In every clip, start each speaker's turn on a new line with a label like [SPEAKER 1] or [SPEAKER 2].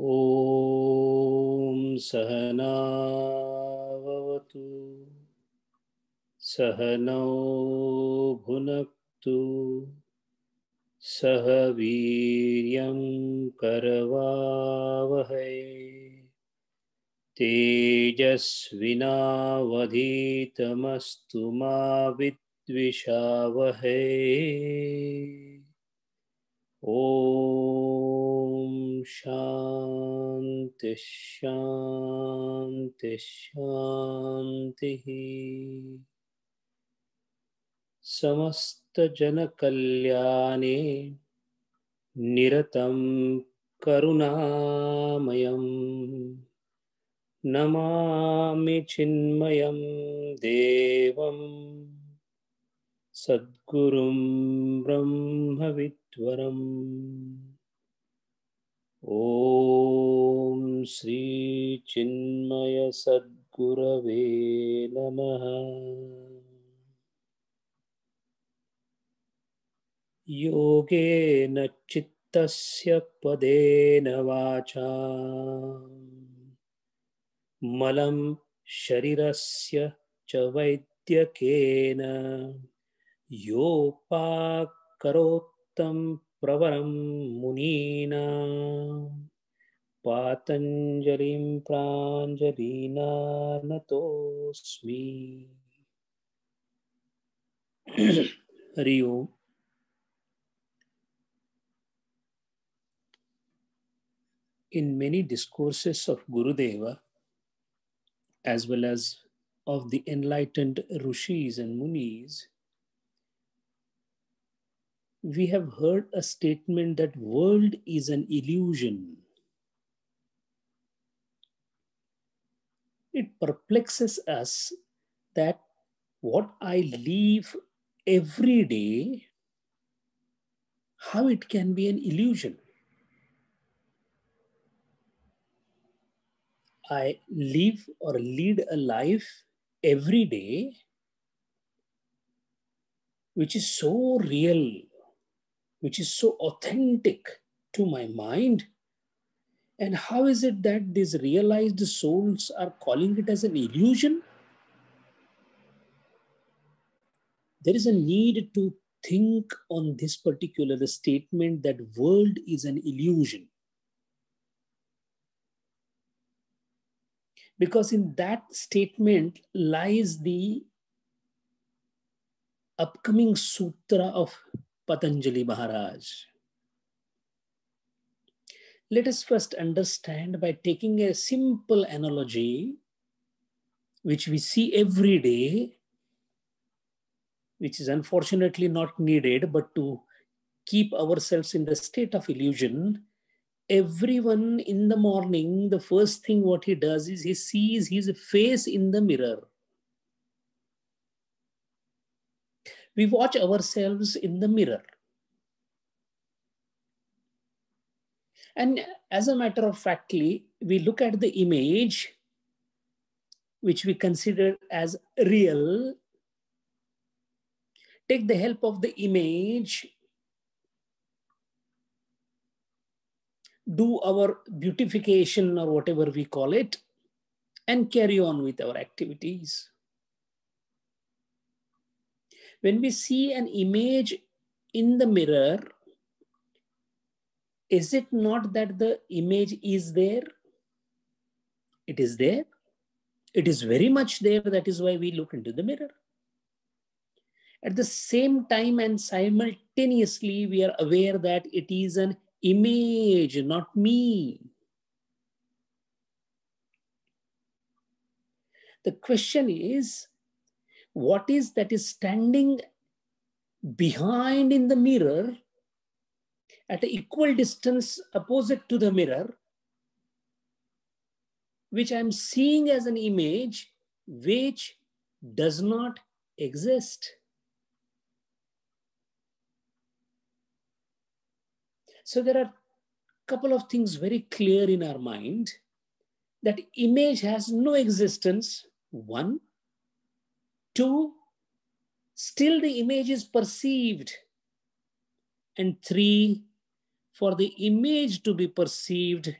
[SPEAKER 1] ॐ सहनावतु सहनौ भुनक्तु। सह वीर्यं करवावहै। तेजस्विनावधीतमस्तु मा विद्विषावहै। ॐ शान्ति शान्ति शान्तिः समस्तजनकल्याणे निरतं करुणामयं नमामि चिन्मयं देवं सद्गुरुं ब्रह्मविद्वरम् ॐ श्रीचिन्मयसद्गुरवे नमः। योगेन चित्तस्य पदेन वाचा। मलं शरीरस्य च वैद्यकेन। योपाकरोत्तं प्रवरं मुनीना पातञ्जलिं प्राञ्जलिना नतोऽस्मि हरि ओम् in many discourses of Gurudeva, as well as of the enlightened rishis and munis, we have heard a statement that world is an illusion. It perplexes us that what I live every day, how it can be an illusion. I live or lead a life every day which is so real, which is so authentic to my mind. And how is it that these realized souls are calling it as an illusion? There is a need to think on this particular statement that world is an illusion. because in that statement lies the upcoming sutra of Patanjali Maharaj. Let us first understand by taking a simple analogy, which we see every day, which is unfortunately not needed, but to keep ourselves in the state of illusion, everyone in the morning, the first thing what he does is he sees his face in the mirror. We watch ourselves in the mirror. And as a matter of factly, we look at the image which we consider as real, take the help of the image do our beautification or whatever we call it, and carry on with our activities. When we see an image in the mirror, is it not that the image is there? It is there. It is very much there. That is why we look into the mirror. At the same time and simultaneously, we are aware that it is an image, not me. The question is, what is that is standing behind in the mirror at an equal distance opposite to the mirror, which I'm seeing as an image which does not exist. So there are a couple of things very clear in our mind that image has no existence, one. Two, still the image is perceived. And three, for the image to be perceived,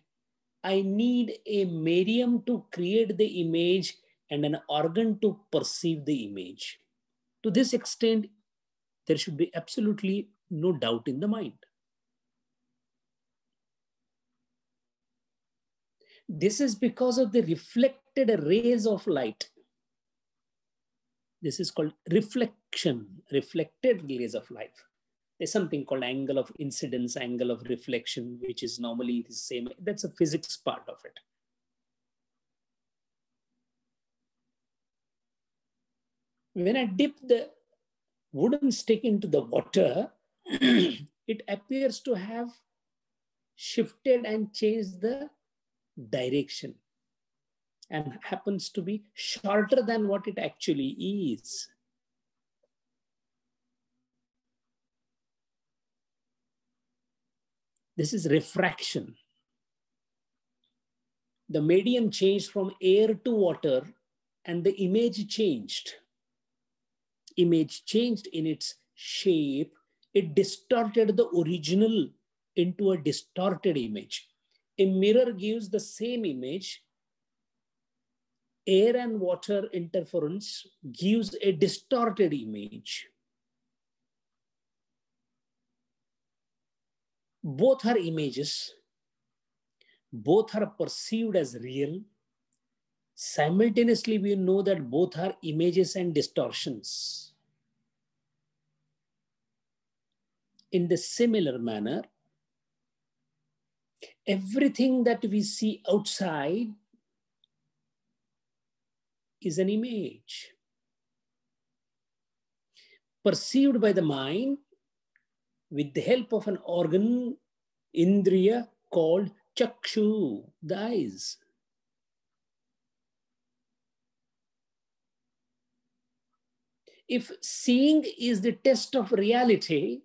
[SPEAKER 1] I need a medium to create the image and an organ to perceive the image. To this extent, there should be absolutely no doubt in the mind. This is because of the reflected rays of light. This is called reflection, reflected rays of light. There's something called angle of incidence, angle of reflection, which is normally the same. That's a physics part of it. When I dip the wooden stick into the water, it appears to have shifted and changed the direction and happens to be shorter than what it actually is. This is refraction. The medium changed from air to water and the image changed. Image changed in its shape. It distorted the original into a distorted image. A mirror gives the same image. Air and water interference gives a distorted image. both are images, both are perceived as real. Simultaneously, we know that both are images and distortions. In the similar manner, everything that we see outside is an image perceived by the mind with the help of an organ, indriya, called chakshu, the eyes. If seeing is the test of reality,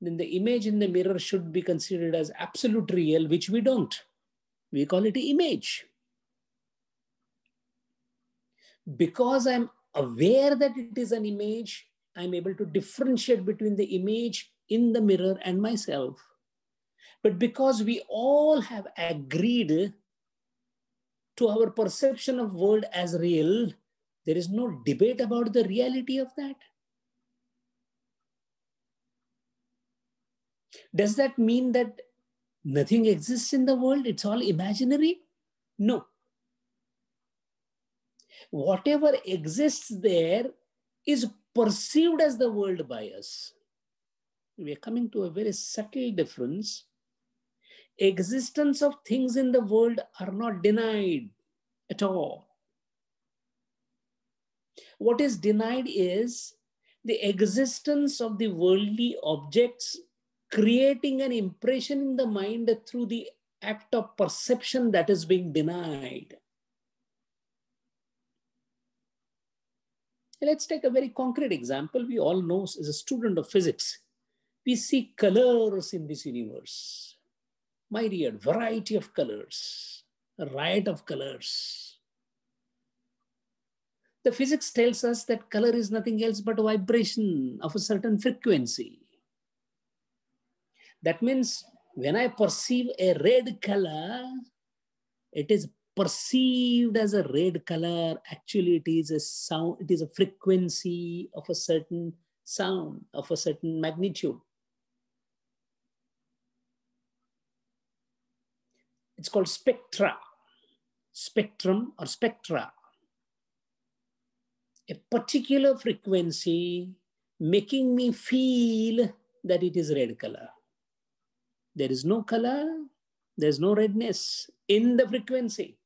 [SPEAKER 1] then the image in the mirror should be considered as absolute real, which we don't. We call it an image. Because I'm aware that it is an image, I'm able to differentiate between the image in the mirror and myself. But because we all have agreed to our perception of world as real, there is no debate about the reality of that. Does that mean that nothing exists in the world? It's all imaginary? No whatever exists there is perceived as the world by us. We are coming to a very subtle difference. Existence of things in the world are not denied at all. What is denied is the existence of the worldly objects creating an impression in the mind through the act of perception that is being denied. Let's take a very concrete example. We all know as a student of physics, we see colors in this universe. Myriad, variety of colors, a riot of colors. The physics tells us that color is nothing else but a vibration of a certain frequency. That means when I perceive a red color, it is perceived as a red color, actually it is a sound, it is a frequency of a certain sound, of a certain magnitude. It's called spectra, spectrum or spectra. A particular frequency making me feel that it is red color. There is no color, there's no redness in the frequency.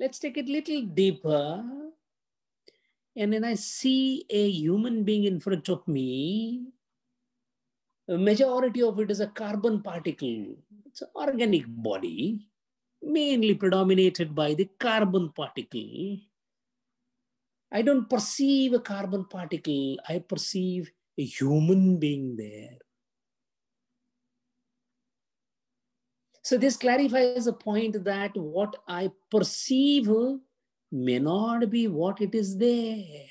[SPEAKER 1] Let's take it a little deeper. And then I see a human being in front of me. A majority of it is a carbon particle. It's an organic body, mainly predominated by the carbon particle. I don't perceive a carbon particle, I perceive a human being there. So this clarifies a point that what I perceive may not be what it is there.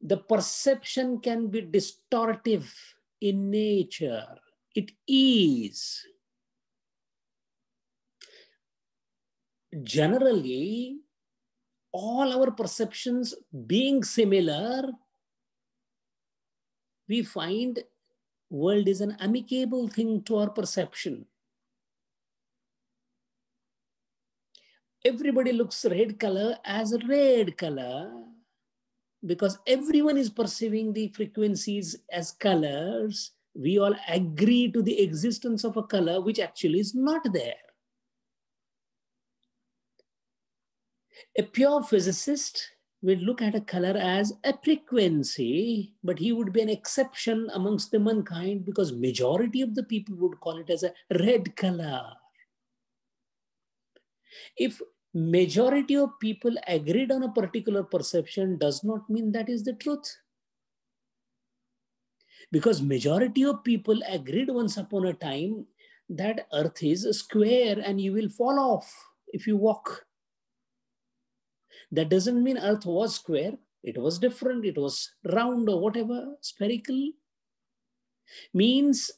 [SPEAKER 1] the perception can be distortive in nature. It is. Generally, all our perceptions being similar, we find world is an amicable thing to our perception. Everybody looks red color as a red color because everyone is perceiving the frequencies as colors. We all agree to the existence of a color which actually is not there. A pure physicist will look at a color as a frequency, but he would be an exception amongst the mankind because majority of the people would call it as a red color. If majority of people agreed on a particular perception does not mean that is the truth. Because majority of people agreed once upon a time that earth is a square and you will fall off if you walk. That doesn't mean earth was square. It was different. It was round or whatever, spherical. Means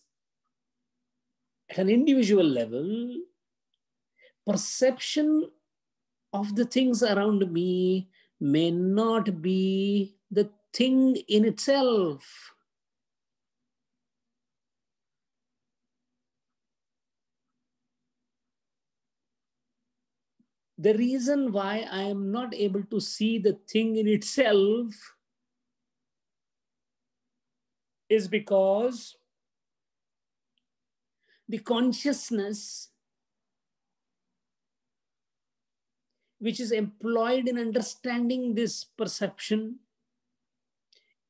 [SPEAKER 1] at an individual level, perception of the things around me may not be the thing in itself. The reason why I am not able to see the thing in itself is because the consciousness which is employed in understanding this perception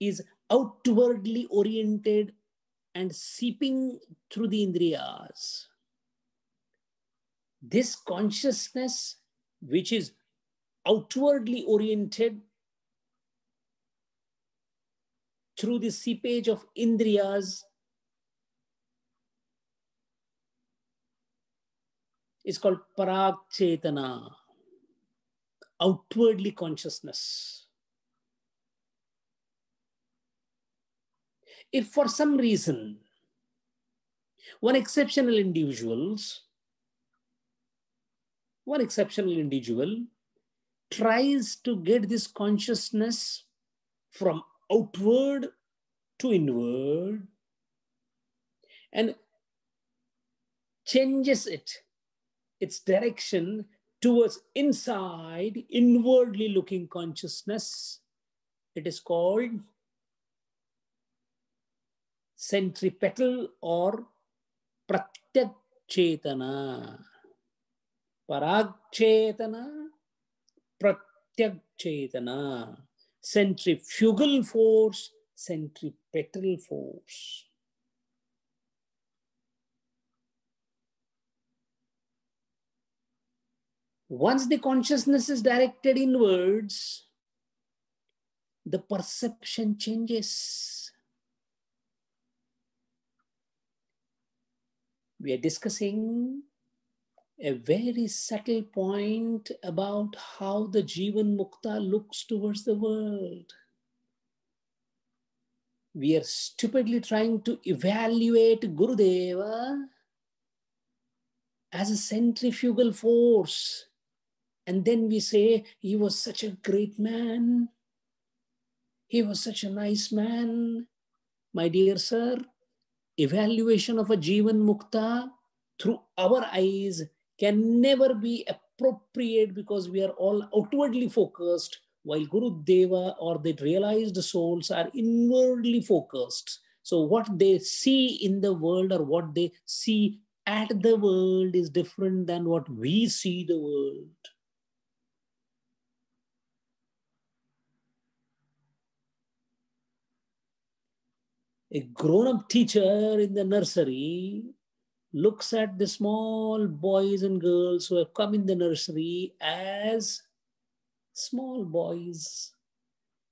[SPEAKER 1] is outwardly oriented and seeping through the indriyas. This consciousness, which is outwardly oriented through the seepage of indriyas, is called parag chetana outwardly consciousness. If for some reason, one exceptional individuals, one exceptional individual tries to get this consciousness from outward to inward and changes it, its direction towards inside, inwardly looking consciousness. It is called centripetal or pratyak chetana. Parag chetana. Centrifugal force, centripetal force. Once the consciousness is directed inwards, the perception changes. We are discussing a very subtle point about how the Jivan Mukta looks towards the world. We are stupidly trying to evaluate Gurudeva as a centrifugal force and then we say, he was such a great man. He was such a nice man. My dear sir, evaluation of a Jivan Mukta through our eyes can never be appropriate because we are all outwardly focused, while Guru Deva or the realized souls are inwardly focused. So, what they see in the world or what they see at the world is different than what we see the world. a grown-up teacher in the nursery looks at the small boys and girls who have come in the nursery as small boys.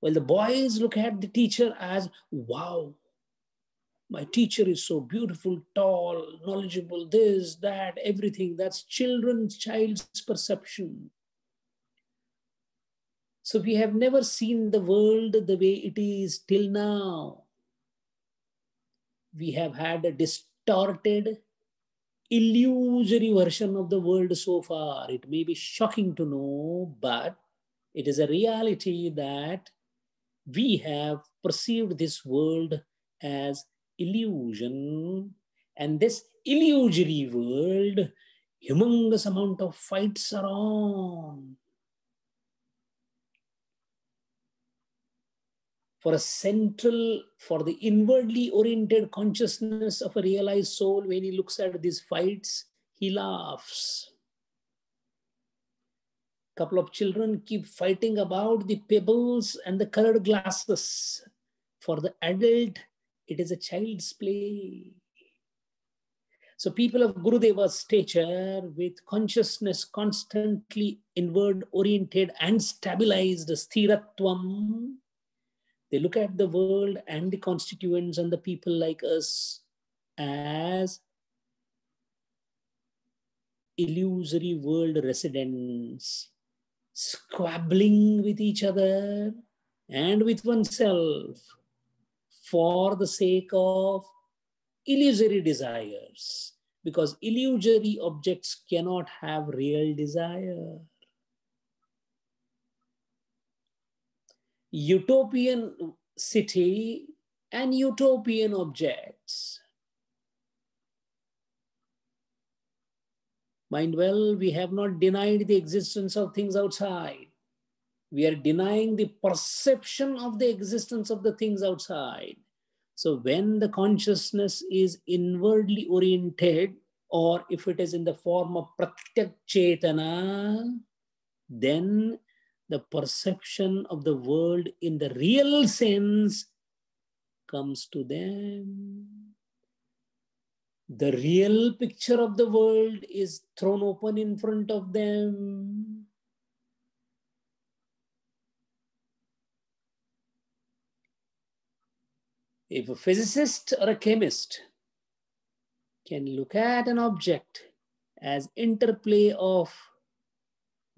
[SPEAKER 1] Well, the boys look at the teacher as, wow, my teacher is so beautiful, tall, knowledgeable, this, that, everything. That's children's, child's perception. So we have never seen the world the way it is till now. We have had a distorted, illusory version of the world so far. It may be shocking to know, but it is a reality that we have perceived this world as illusion. And this illusory world, humongous amount of fights are on. For a central, for the inwardly oriented consciousness of a realized soul, when he looks at these fights, he laughs couple of children keep fighting about the pebbles and the colored glasses. For the adult, it is a child's play. So people of Gurudeva's stature with consciousness constantly inward oriented and stabilized sthiratvam, they look at the world and the constituents and the people like us as illusory world residents squabbling with each other and with oneself for the sake of illusory desires because illusory objects cannot have real desire. Utopian city and utopian objects Mind well, we have not denied the existence of things outside. We are denying the perception of the existence of the things outside. So when the consciousness is inwardly oriented, or if it is in the form of pratyak chetana, then the perception of the world in the real sense comes to them the real picture of the world is thrown open in front of them. If a physicist or a chemist can look at an object as interplay of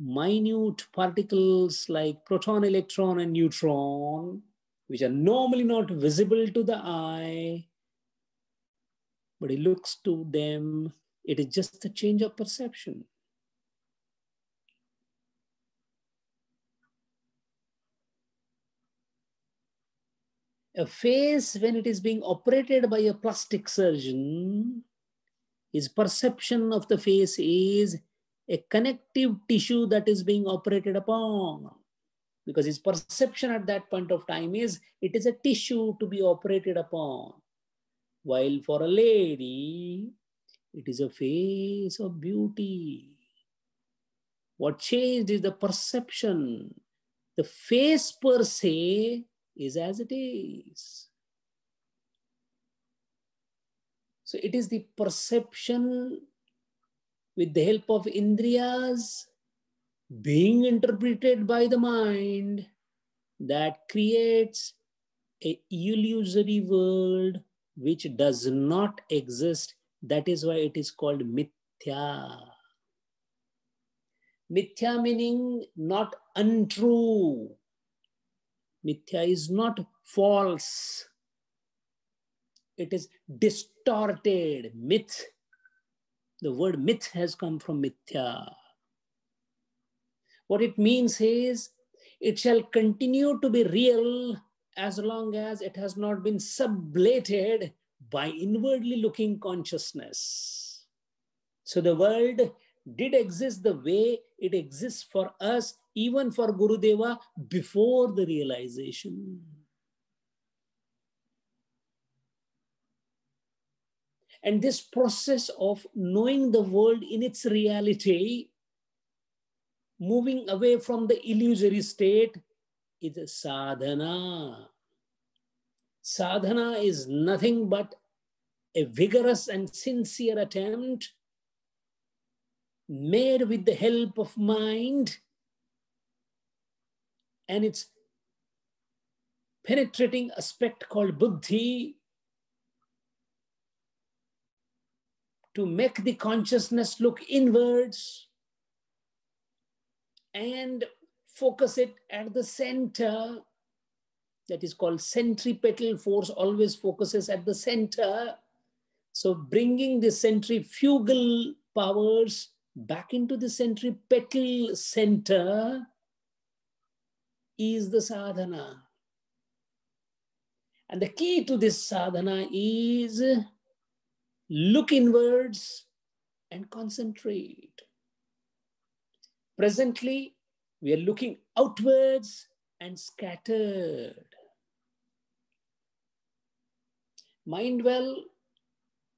[SPEAKER 1] minute particles like proton, electron, and neutron, which are normally not visible to the eye, but he looks to them, it is just a change of perception. A face, when it is being operated by a plastic surgeon, his perception of the face is a connective tissue that is being operated upon. Because his perception at that point of time is it is a tissue to be operated upon. While for a lady, it is a face of beauty. What changed is the perception. The face per se is as it is. So it is the perception with the help of indriyas being interpreted by the mind that creates a illusory world which does not exist. That is why it is called mithya. Mithya meaning not untrue. Mithya is not false. It is distorted. Myth. The word myth has come from mithya. What it means is it shall continue to be real as long as it has not been sublated by inwardly looking consciousness. So the world did exist the way it exists for us, even for Gurudeva, before the realization. And this process of knowing the world in its reality, moving away from the illusory state, is sadhana. Sadhana is nothing but a vigorous and sincere attempt made with the help of mind and its penetrating aspect called buddhi to make the consciousness look inwards and focus it at the center. That is called centripetal force, always focuses at the center. So bringing the centrifugal powers back into the centripetal center is the sadhana. And the key to this sadhana is look inwards and concentrate. Presently, we are looking outwards and scattered. Mind well,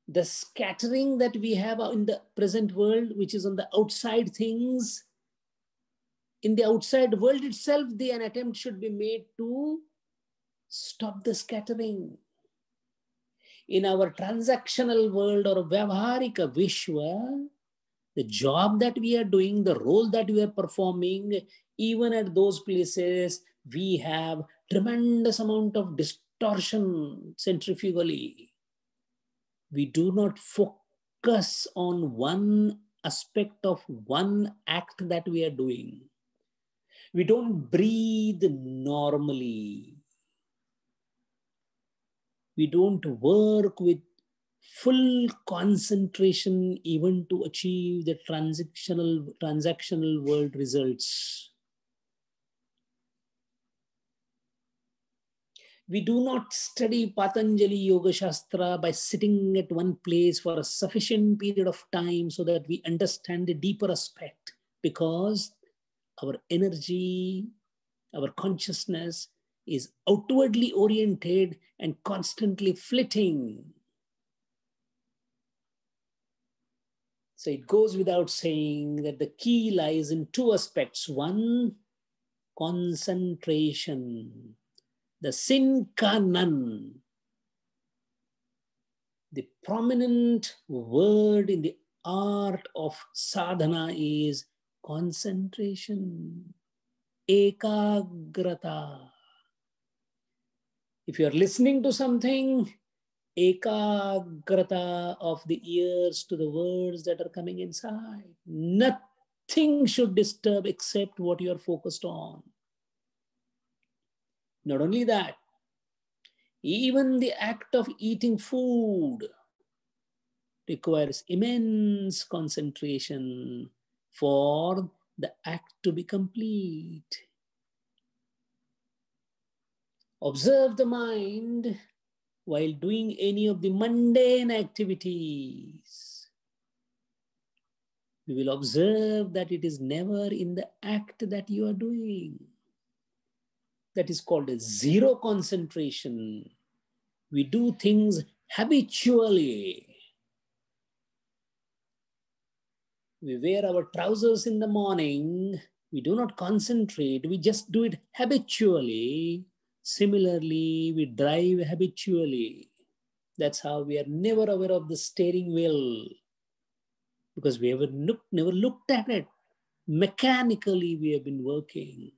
[SPEAKER 1] the scattering that we have in the present world, which is on the outside things, in the outside world itself, the an attempt should be made to stop the scattering. In our transactional world or Vyavaharika Vishwa, the job that we are doing, the role that we are performing, even at those places, we have tremendous amount of distortion centrifugally. We do not focus on one aspect of one act that we are doing. We don't breathe normally we don't work with full concentration even to achieve the transactional transactional world results. We do not study patanjali yoga shastra by sitting at one place for a sufficient period of time so that we understand the deeper aspect because our energy our consciousness is outwardly oriented and constantly flitting. So it goes without saying that the key lies in two aspects. One, concentration. The sine qua non, the prominent word in the art of sadhana is concentration, ekagrata. If you are listening to something, ekagrata of the ears to the words that are coming inside. Nothing should disturb except what you are focused on. Not only that, even the act of eating food requires immense concentration for the act to be complete. Observe the mind while doing any of the mundane activities. You will observe that it is never in the act that you are doing. That is called a zero concentration. We do things habitually. We wear our trousers in the morning. We do not concentrate. We just do it habitually Similarly, we drive habitually. That's how we are never aware of the steering wheel because we ever look, never looked at it. Mechanically, we have been working.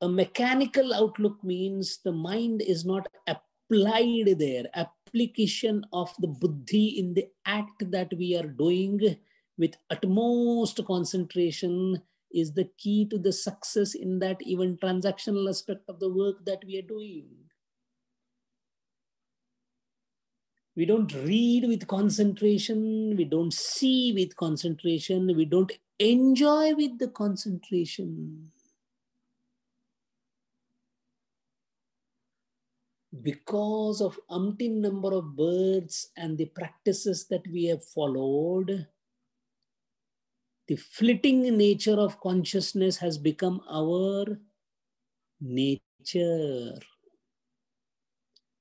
[SPEAKER 1] A mechanical outlook means the mind is not applied there. Application of the buddhi in the act that we are doing with utmost concentration is the key to the success in that even transactional aspect of the work that we are doing. We don't read with concentration, we don't see with concentration, we don't enjoy with the concentration. Because of umpteen number of births and the practices that we have followed, the flitting nature of consciousness has become our nature.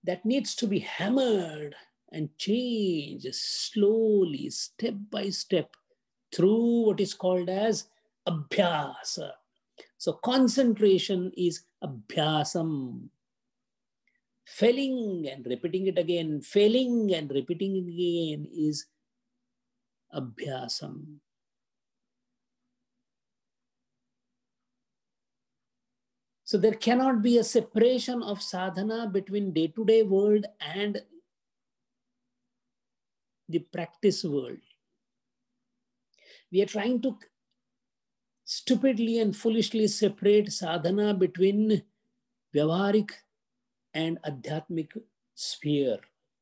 [SPEAKER 1] That needs to be hammered and changed slowly, step by step, through what is called as abhyasa. So concentration is abhyasam. Failing and repeating it again, failing and repeating again is abhyasam. So there cannot be a separation of sadhana between day-to-day world and the practice world. we are trying to stupidly and foolishly separate sadhana between vyavaharik and adhyatmic sphere.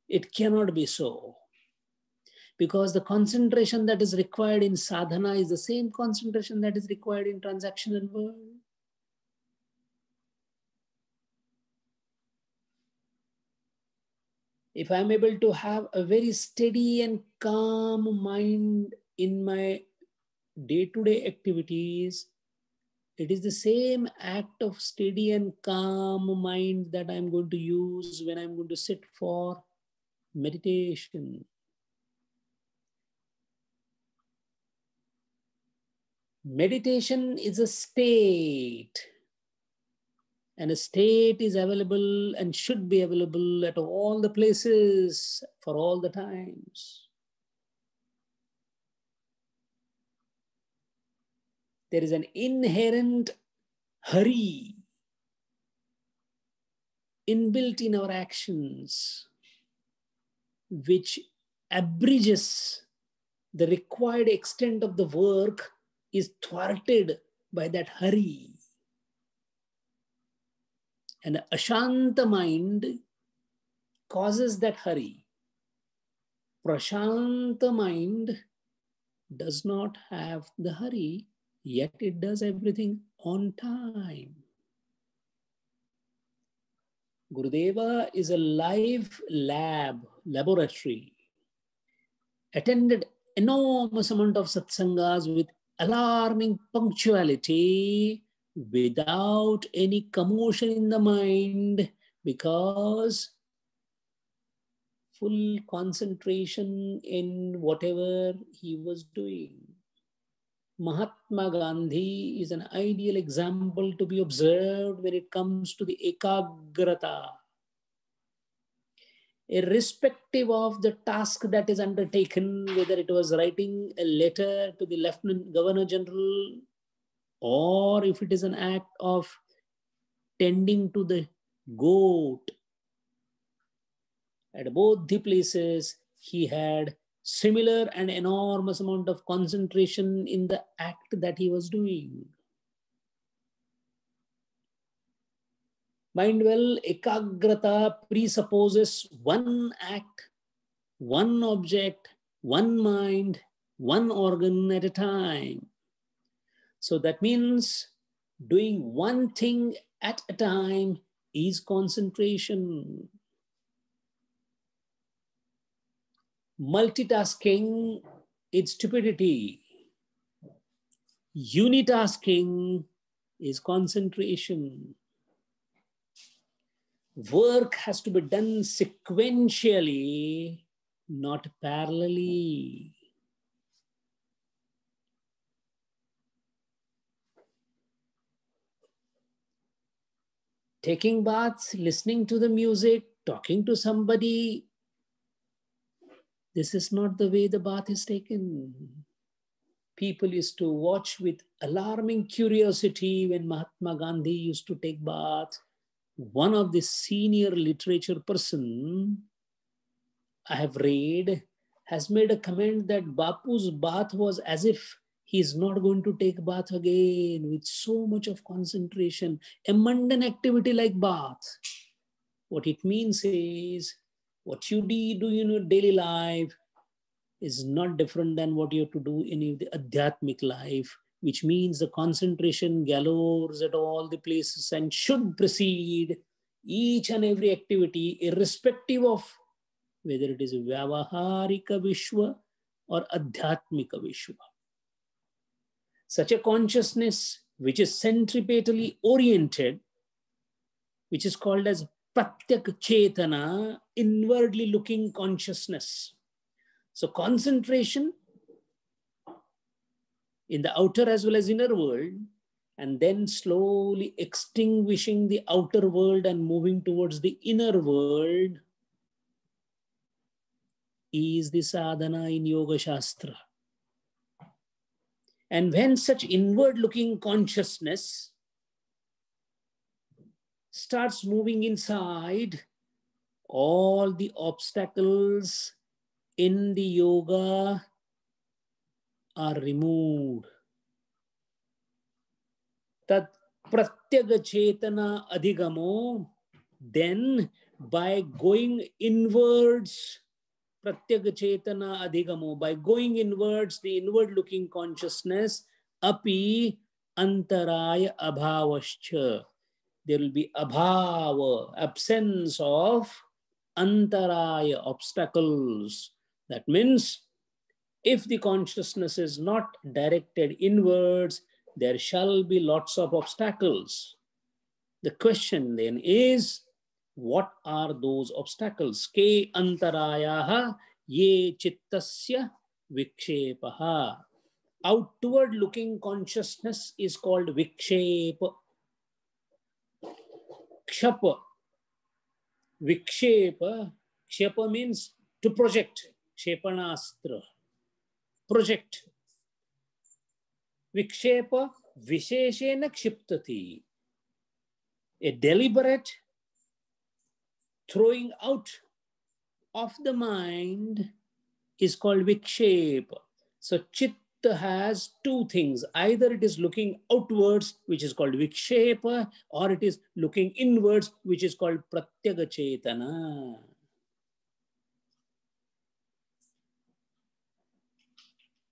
[SPEAKER 1] It cannot be so. Because the concentration that is required in sadhana is the same concentration that is required in transactional world. If I'm able to have a very steady and calm mind in my day to day activities, it is the same act of steady and calm mind that I'm going to use when I'm going to sit for meditation. Meditation is a state, and a state is available and should be available at all the places for all the times. there is an inherent hurry inbuilt in our actions, which abridges the required extent of the work, is thwarted by that hurry. And Ashanta mind causes that hurry. Prashanta mind does not have the hurry yet it does everything on time. Gurudeva is a live lab, laboratory, attended enormous amount of satsangas with alarming punctuality without any commotion in the mind because full concentration in whatever he was doing. Mahatma Gandhi is an ideal example to be observed when it comes to the ekagrata. Irrespective of the task that is undertaken, whether it was writing a letter to the Lieutenant Governor General or if it is an act of tending to the goat, at both the places he had similar and enormous amount of concentration in the act that he was doing. Mind well, ekagrata presupposes one act, one object, one mind, one organ at a time. So that means doing one thing at a time is concentration. multitasking is stupidity. Unitasking is concentration. Work has to be done sequentially, not parallelly. Taking baths, listening to the music, talking to somebody, this is not the way the bath is taken. People used to watch with alarming curiosity when Mahatma Gandhi used to take bath. One of the senior literature person I have read has made a comment that Bapu's bath was as if he is not going to take bath again with so much of concentration, a mundane activity like bath. What it means is what you do in your daily life is not different than what you have to do in the adhyatmic life, which means the concentration galores at all the places and should precede each and every activity, irrespective of whether it is Vyavaharika Vishwa or Adhyatmika Vishwa. Such a consciousness which is centripetally oriented, which is called as pratyak chetana, inwardly looking consciousness. So concentration in the outer as well as inner world, and then slowly extinguishing the outer world and moving towards the inner world is the sadhana in Yoga Shastra. And when such inward looking consciousness starts moving inside, all the obstacles in the yoga are removed. Tat pratyaga chetana adhigamo, then by going inwards, pratyaga chetana adhigamo, by going inwards, the inward looking consciousness, api antaraya abhavascha. There will be abhava, absence of antaraya, obstacles. That means if the consciousness is not directed inwards, there shall be lots of obstacles. The question then is, what are those obstacles? Ke antarayaha ye chittasya vikshepaha. Outward looking consciousness is called vikshepa. Kshapa. Vikshepa. Kshepa means to project. Kshepanastra project. Vikshepa visheshena kshiptati. A deliberate throwing out of the mind is called vikshepa. So chitta has two things. Either it is looking outwards, which is called vikshepa, or it is looking inwards, which is called pratyaga chetana.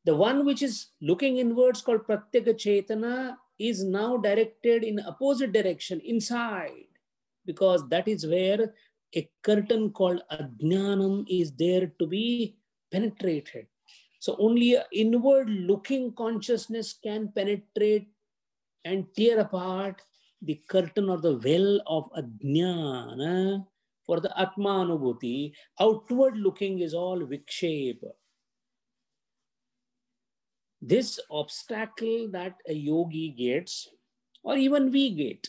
[SPEAKER 1] The one which is looking inwards called Pratyaga Chetana is now directed in opposite direction, inside, because that is where a curtain called Ajnanam is there to be penetrated. So only inward looking consciousness can penetrate and tear apart the curtain or the veil of Ajnana for the Atma Anubhuti. Outward looking is all Vikshepa this obstacle that a yogi gets, or even we get,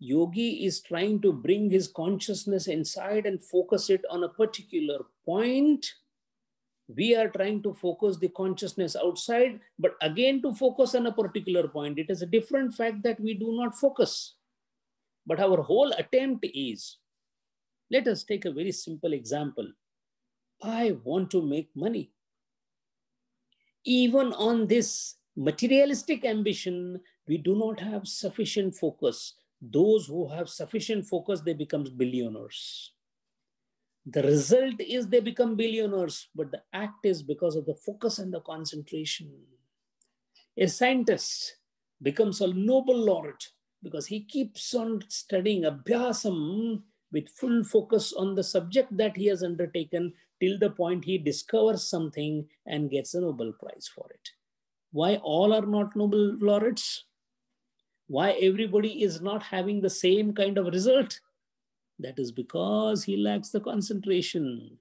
[SPEAKER 1] yogi is trying to bring his consciousness inside and focus it on a particular point. We are trying to focus the consciousness outside, but again to focus on a particular point. It is a different fact that we do not focus. But our whole attempt is let us take a very simple example. I want to make money even on this materialistic ambition, we do not have sufficient focus. Those who have sufficient focus, they become billionaires. The result is they become billionaires, but the act is because of the focus and the concentration. A scientist becomes a Nobel laureate because he keeps on studying abhyasam with full focus on the subject that he has undertaken till the point he discovers something and gets a Nobel Prize for it. Why all are not Nobel laureates? Why everybody is not having the same kind of result? That is because he lacks the concentration.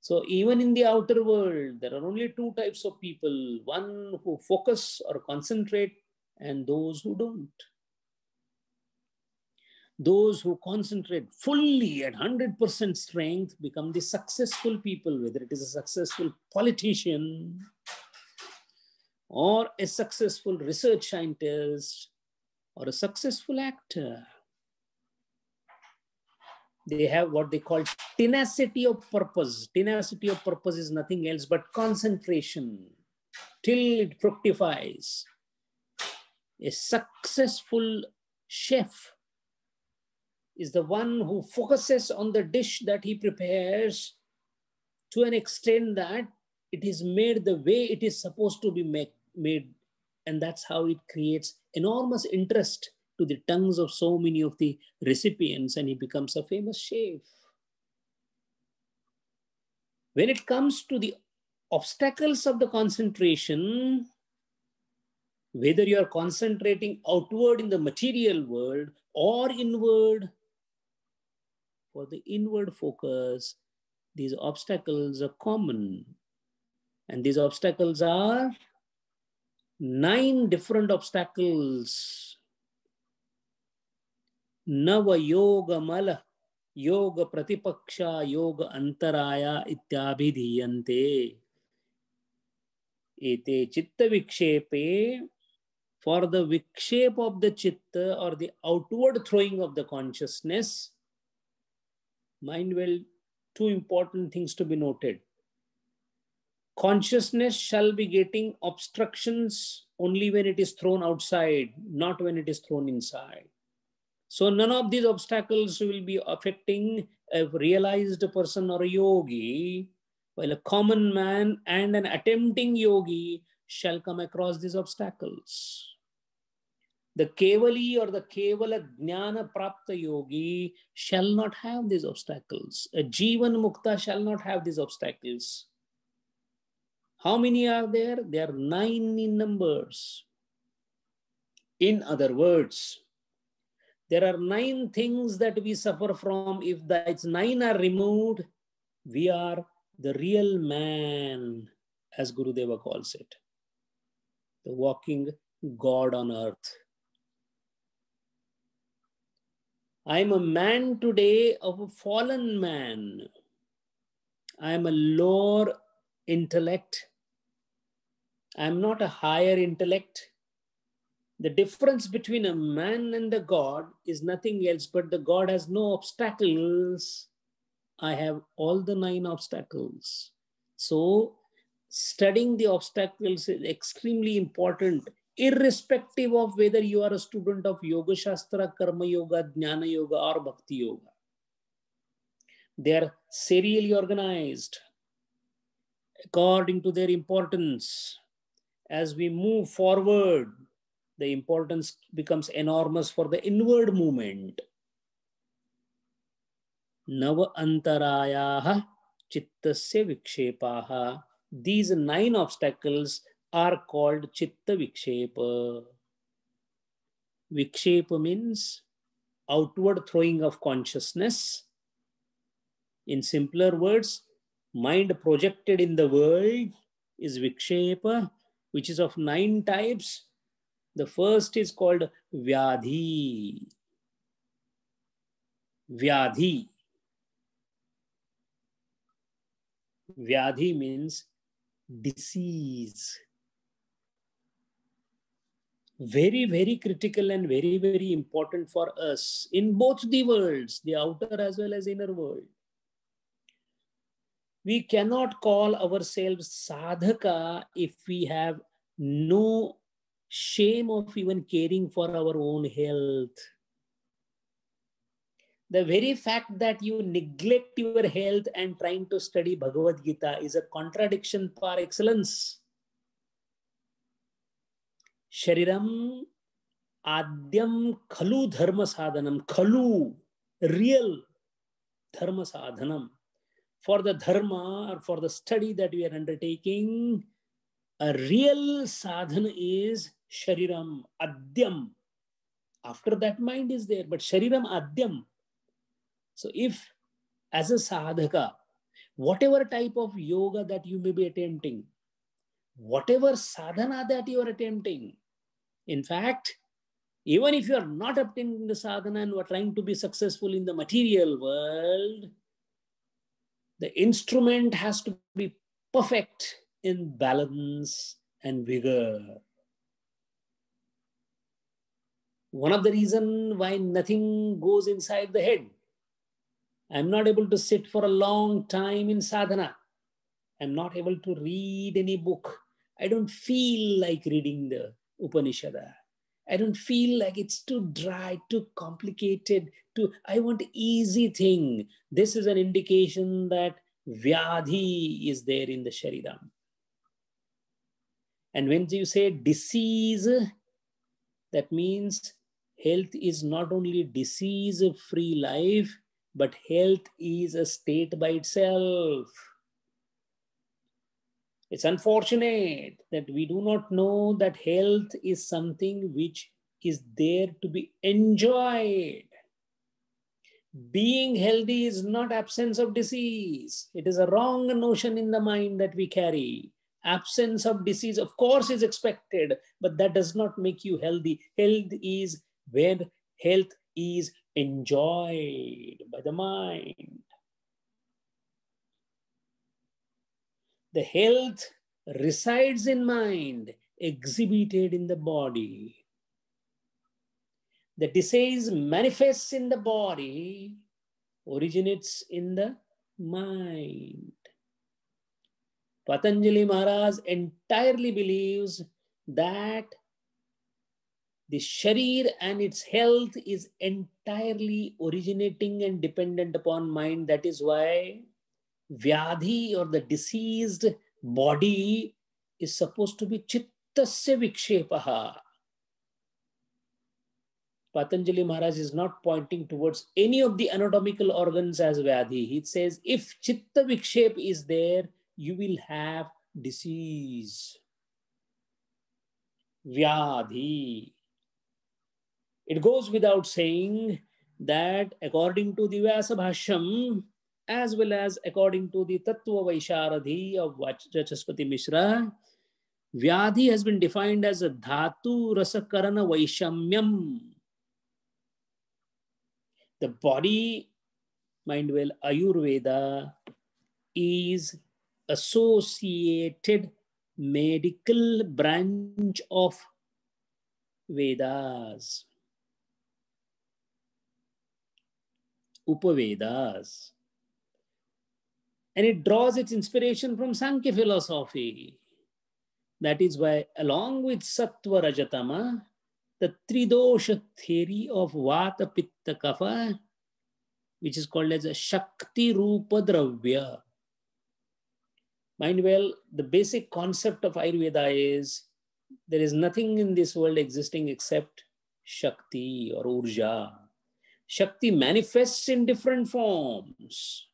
[SPEAKER 1] So even in the outer world, there are only two types of people, one who focus or concentrate and those who don't those who concentrate fully at 100% strength become the successful people, whether it is a successful politician or a successful research scientist or a successful actor. They have what they call tenacity of purpose. Tenacity of purpose is nothing else but concentration till it fructifies. A successful chef is the one who focuses on the dish that he prepares to an extent that it is made the way it is supposed to be make, made. And that's how it creates enormous interest to the tongues of so many of the recipients, and he becomes a famous chef. When it comes to the obstacles of the concentration, whether you are concentrating outward in the material world or inward for the inward focus, these obstacles are common. And these obstacles are nine different obstacles. Nava yoga mala, yoga pratipaksha, yoga antaraya ityabhidhiyante. Ete chitta vikshepe, for the vikshepe of the chitta or the outward throwing of the consciousness, mind well two important things to be noted consciousness shall be getting obstructions only when it is thrown outside, not when it is thrown inside. So none of these obstacles will be affecting a realized person or a yogi, while a common man and an attempting yogi shall come across these obstacles. The Kevali or the Kevala Jnana Prapta Yogi shall not have these obstacles. A Jivan Mukta shall not have these obstacles. How many are there? There are nine in numbers. In other words, there are nine things that we suffer from. If those nine are removed, we are the real man, as Guru Deva calls it, the walking God on earth. I am a man today of a fallen man. I am a lower intellect I'm not a higher intellect. The difference between a man and a God is nothing else but the God has no obstacles. I have all the nine obstacles. So, studying the obstacles is extremely important, irrespective of whether you are a student of Yoga Shastra, Karma Yoga, Jnana Yoga, or Bhakti Yoga. They are serially organized according to their importance as we move forward, the importance becomes enormous for the inward movement. Nava antarayaha chittasya vikshepaha. These nine obstacles are called chitta vikshepa. Vikshepa means outward throwing of consciousness. In simpler words, mind projected in the world is vikshepa which is of nine types. The first is called Vyadhi. Vyadhi. Vyadhi means disease. Very, very critical and very, very important for us in both the worlds, the outer as well as inner world we cannot call ourselves sadhaka if we have no shame of even caring for our own health. The very fact that you neglect your health and trying to study Bhagavad Gita is a contradiction par excellence. Shariram adyam khalu dharma sadhanam, khalu, real dharma sadhanam for the dharma or for the study that we are undertaking, a real sadhana is shariram adyam. After that, mind is there, but shariram adyam. So, if as a sadhaka, whatever type of yoga that you may be attempting, whatever sadhana that you are attempting, in fact, even if you are not attempting the sadhana and are trying to be successful in the material world, the instrument has to be perfect in balance and vigor. One of the reason why nothing goes inside the head. I'm not able to sit for a long time in sadhana. I'm not able to read any book. I don't feel like reading the Upanishad. I don't feel like it's too dry, too complicated. Too, I want easy thing. This is an indication that vyadhi is there in the shariram. And when you say disease, that means health is not only disease-free life, but health is a state by itself. It's unfortunate that we do not know that health is something which is there to be enjoyed. Being healthy is not absence of disease. It is a wrong notion in the mind that we carry. Absence of disease, of course, is expected, but that does not make you healthy. Health is where health is enjoyed by the mind. The health resides in mind, exhibited in the body. The disease manifests in the body, originates in the mind. Patanjali Maharaj entirely believes that the sharir and its health is entirely originating and dependent upon mind. That is why Vyadhi or the diseased body is supposed to be chittasya vikshepaha. Patanjali Maharaj is not pointing towards any of the anatomical organs as Vyadhi. He says if chitta vikshep is there, you will have disease. Vyadhi. It goes without saying that according to the Vyasa Bhashyam, as well as according to the Tattva Vaisharadi of Vachaspati Mishra, Vyadhi has been defined as a Dhatu Rasakarana Vaishamyam. The body, mind well, Ayurveda is associated medical branch of Vedas. Upavedas. And it draws its inspiration from Sankhya philosophy. That is why, along with Sattva Rajatama, the Tridosha theory of Vata Pitta Kapha, which is called as a Shakti Rupa Dravya. Mind well, the basic concept of Ayurveda is there is nothing in this world existing except Shakti or Urja. Shakti manifests in different forms.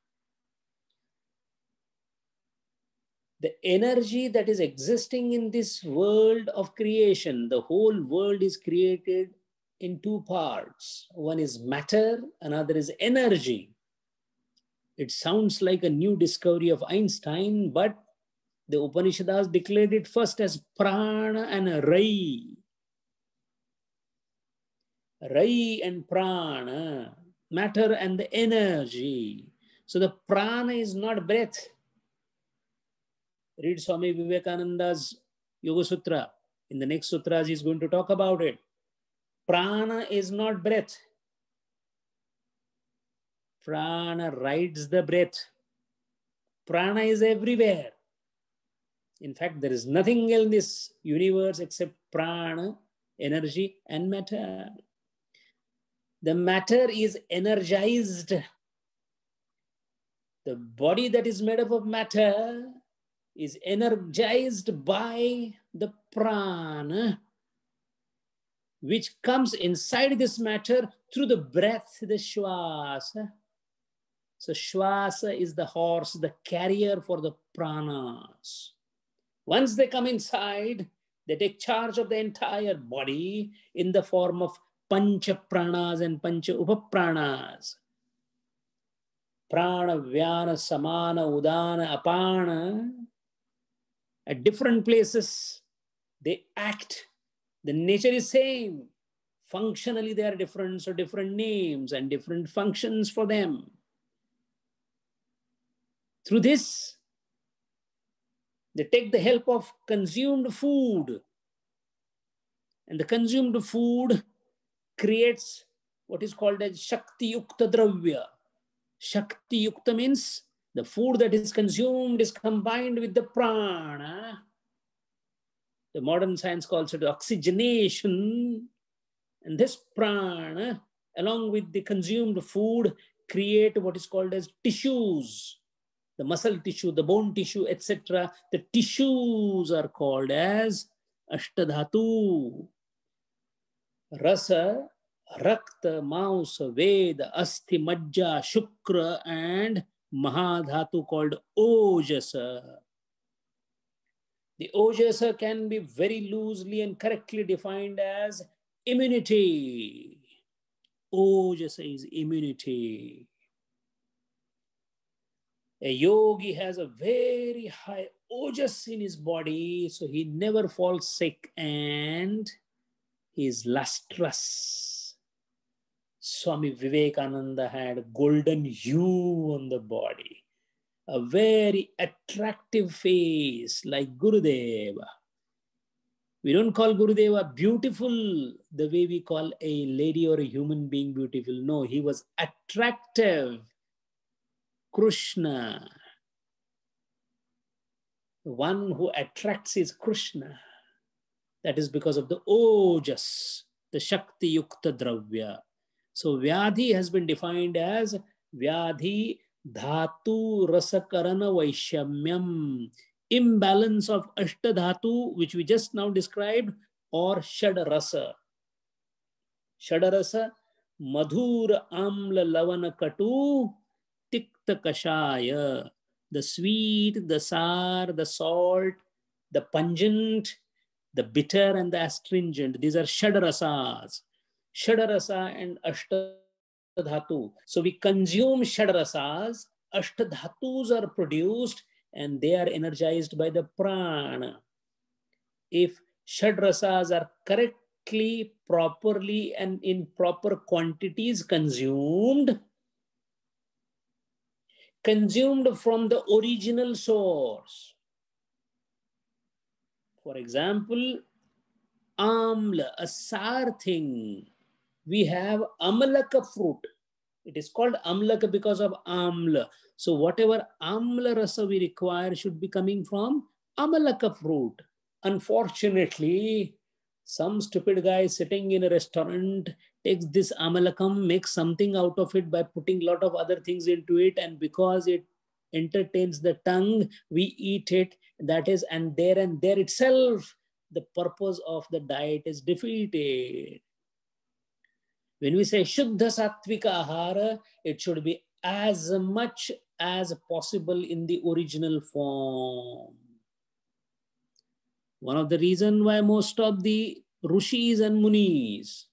[SPEAKER 1] The energy that is existing in this world of creation, the whole world is created in two parts. One is matter, another is energy. It sounds like a new discovery of Einstein, but the Upanishads declared it first as prana and rai. Rai and prana, matter and the energy. So the prana is not breath. Read Swami Vivekananda's Yoga Sutra. In the next sutras, he's going to talk about it. Prana is not breath. Prana rides the breath. Prana is everywhere. In fact, there is nothing in this universe except prana, energy, and matter. The matter is energized. The body that is made up of matter is energized by the prana, which comes inside this matter through the breath, the shwasa. So shwasa is the horse, the carrier for the pranas. Once they come inside, they take charge of the entire body in the form of pancha pranas and pancha upapranas. Prana, vyana, samana, udana, apana. At different places, they act. The nature is same. Functionally, they are different, so different names and different functions for them. Through this, they take the help of consumed food. And the consumed food creates what is called as Shakti Yukta Dravya. Shakti Yukta means the food that is consumed is combined with the prana. The modern science calls it oxygenation. And this prana, along with the consumed food, create what is called as tissues. The muscle tissue, the bone tissue, etc. The tissues are called as Ashtadhatu. Rasa, Rakta, Mamsa, Meda, Asti, Majja, Shukra, and Mahadhatu called Ojasa. The Ojasa can be very loosely and correctly defined as immunity. Ojasa is immunity. A yogi has a very high ojas in his body, so he never falls sick and he is lustrous. Swami Vivekananda had golden hue on the body, a very attractive face like Gurudeva. We don't call Gurudeva beautiful the way we call a lady or a human being beautiful. No, he was attractive. Krishna. The one who attracts is Krishna. That is because of the ojas, the Shakti Yukta Dravya. So Vyadhi has been defined as Vyadhi Dhatu Rasakarana Vaishamyam. Imbalance of Ashtadhatu, which we just now described, or Shadarasa. Shadarasa, Madhur Amla Lavana Katu, Tikta Kashaya. The sweet, the sour, the salt, the pungent, the bitter and the astringent. These are shadarasas. Shadarasa and ashtadhatu. So we consume shadarasas, ashtadhatus are produced and they are energized by the prana. If shadrasas are correctly, properly, and in proper quantities consumed, consumed from the original source, for example, amla, a sour thing. We have amalaka fruit. It is called amlaka because of amla. So whatever amla rasa we require should be coming from amalaka fruit. Unfortunately, some stupid guy sitting in a restaurant takes this amalakam, makes something out of it by putting a lot of other things into it, and because it entertains the tongue, we eat it. That is, and there and there itself, the purpose of the diet is defeated. When we say Shuddha Sattvika Ahara, it should be as much as possible in the original form. One of the reasons why most of the rishis and munis,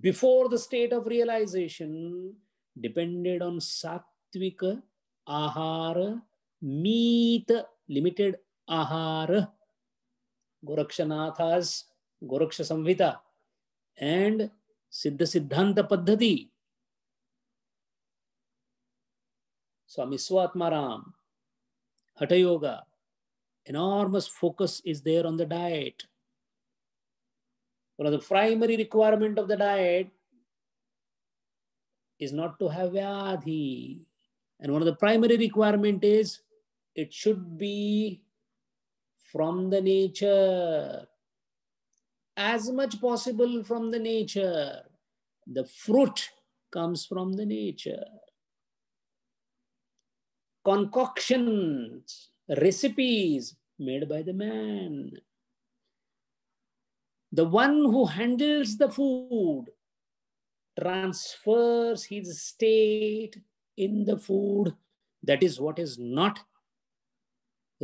[SPEAKER 1] before the state of realization, depended on sattvika, ahara, meat, limited ahara. Gorakshanathas, Goraksha Samhita, and Siddha Siddhanta Paddhati. Swami Swatmaram, Hatha Yoga, enormous focus is there on the diet. One of the primary requirement of the diet is not to have vyadhi. And one of the primary requirement is it should be from the nature as much possible from the nature. The fruit comes from the nature. Concoctions, recipes made by the man. The one who handles the food transfers his state in the food. That is what is not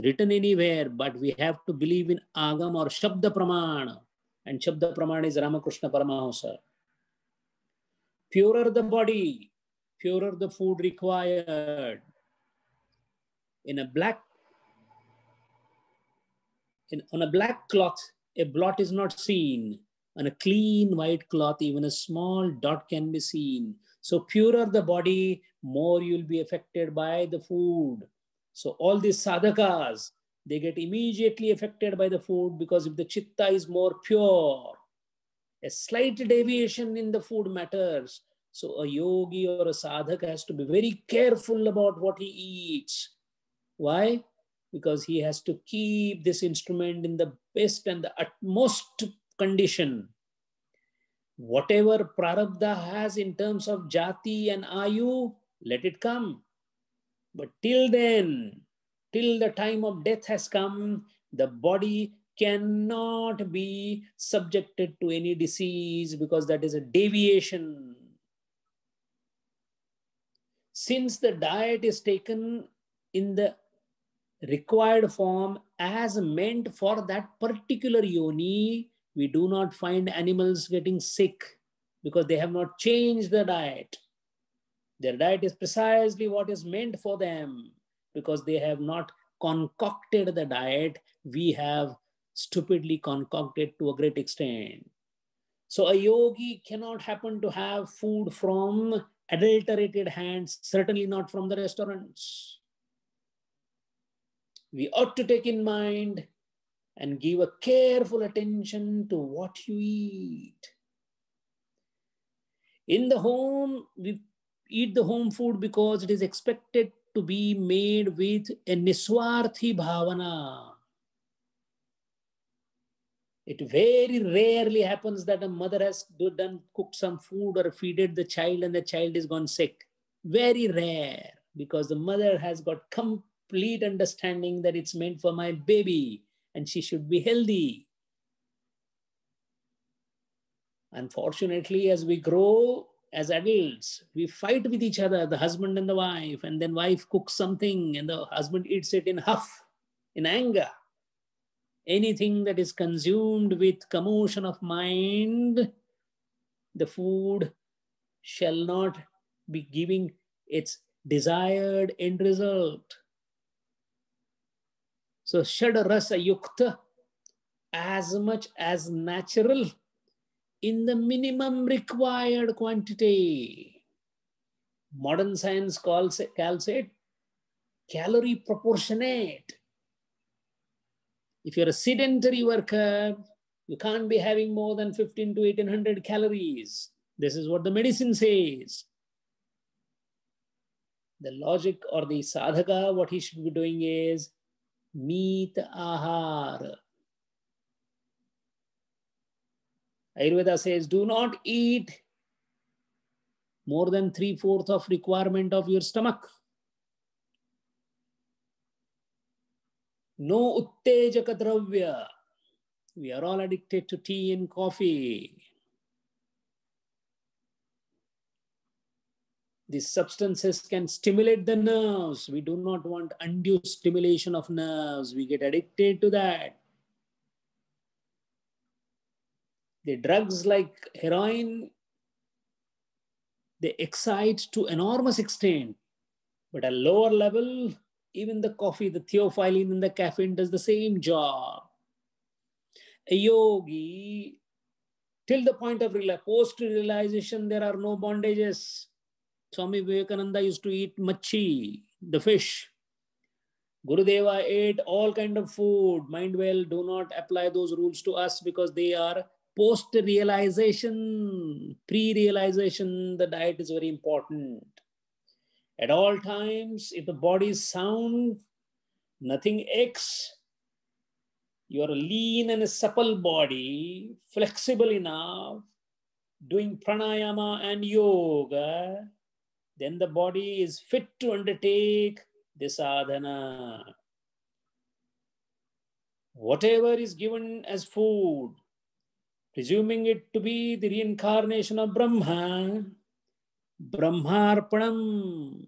[SPEAKER 1] written anywhere, but we have to believe in Agam or Shabda Pramana. And Shabda Pramana is Ramakrishna Paramahamsa. Purer the body, purer the food required. In a black, in, on a black cloth, a blot is not seen. On a clean white cloth, even a small dot can be seen. So purer the body, more you'll be affected by the food. So all these sadhakas, they get immediately affected by the food because if the chitta is more pure, a slight deviation in the food matters. So a yogi or a sadhak has to be very careful about what he eats. Why? Because he has to keep this instrument in the best and the utmost condition whatever prarabdha has in terms of jati and ayu, let it come. But till then, till the time of death has come, the body cannot be subjected to any disease because that is a deviation. Since the diet is taken in the required form as meant for that particular yoni, we do not find animals getting sick because they have not changed the diet. Their diet is precisely what is meant for them because they have not concocted the diet we have stupidly concocted to a great extent. So a yogi cannot happen to have food from adulterated hands, certainly not from the restaurants. We ought to take in mind and give a careful attention to what you eat. In the home, we eat the home food because it is expected to be made with a niswarthi bhavana. It very rarely happens that a mother has done cooked some food or feeded the child and the child is gone sick. Very rare because the mother has got complete understanding that it's meant for my baby and she should be healthy. Unfortunately, as we grow, as adults, we fight with each other, the husband and the wife, and then wife cooks something and the husband eats it in huff, in anger. Anything that is consumed with commotion of mind, the food shall not be giving its desired end result. So Shad Rasa Yukta, as much as natural in the minimum required quantity. Modern science calls it, calls it calorie proportionate. If you're a sedentary worker, you can't be having more than 15 to 1800 calories. This is what the medicine says. The logic or the sadhaka, what he should be doing is meat ahar. Ayurveda says, do not eat more than three fourths of requirement of your stomach. No uttejaka dravya. We are all addicted to tea and coffee. These substances can stimulate the nerves. We do not want undue stimulation of nerves. We get addicted to that. The drugs like heroin, they excite to enormous extent. But at lower level, even the coffee, the theophylline and the caffeine does the same job. A yogi, till the point of post-realization, there are no bondages. Swami Vivekananda used to eat machi, the fish. Gurudeva ate all kind of food. Mind well, do not apply those rules to us because they are post realization, pre realization, the diet is very important. At all times, if the body is sound, nothing aches, you're lean and a supple body, flexible enough, doing pranayama and yoga, then the body is fit to undertake the sadhana. Whatever is given as food, presuming it to be the reincarnation of Brahma, Brahmarpanam.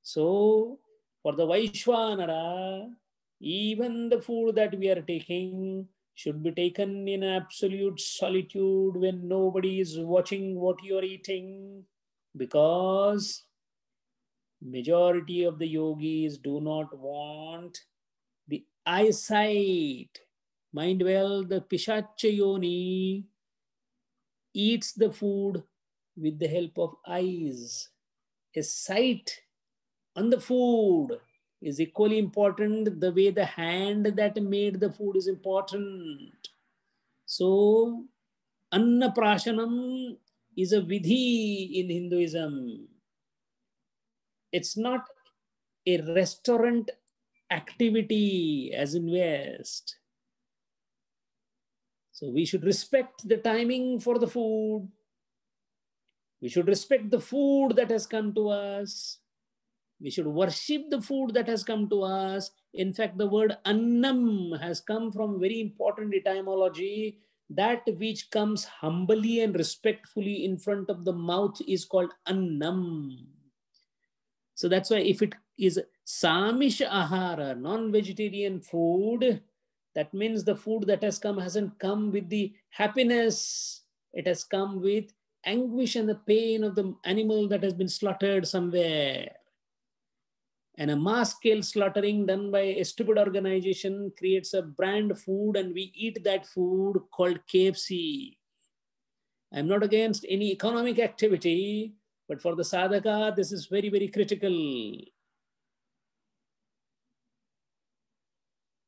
[SPEAKER 1] So, for the Vaishwanara, even the food that we are taking should be taken in absolute solitude when nobody is watching what you are eating because majority of the yogis do not want the eyesight Mind well, the Pishachayoni eats the food with the help of eyes. A sight on the food is equally important the way the hand that made the food is important. So, Anna Prashanam is a vidhi in Hinduism. It's not a restaurant activity as in West. So we should respect the timing for the food. We should respect the food that has come to us. We should worship the food that has come to us. In fact, the word annam has come from very important etymology. That which comes humbly and respectfully in front of the mouth is called annam. So that's why if it is samish ahara, non-vegetarian food, that means the food that has come hasn't come with the happiness, it has come with anguish and the pain of the animal that has been slaughtered somewhere. And a mass scale slaughtering done by a stupid organization creates a brand food, and we eat that food called KFC. I'm not against any economic activity, but for the sadhaka, this is very, very critical.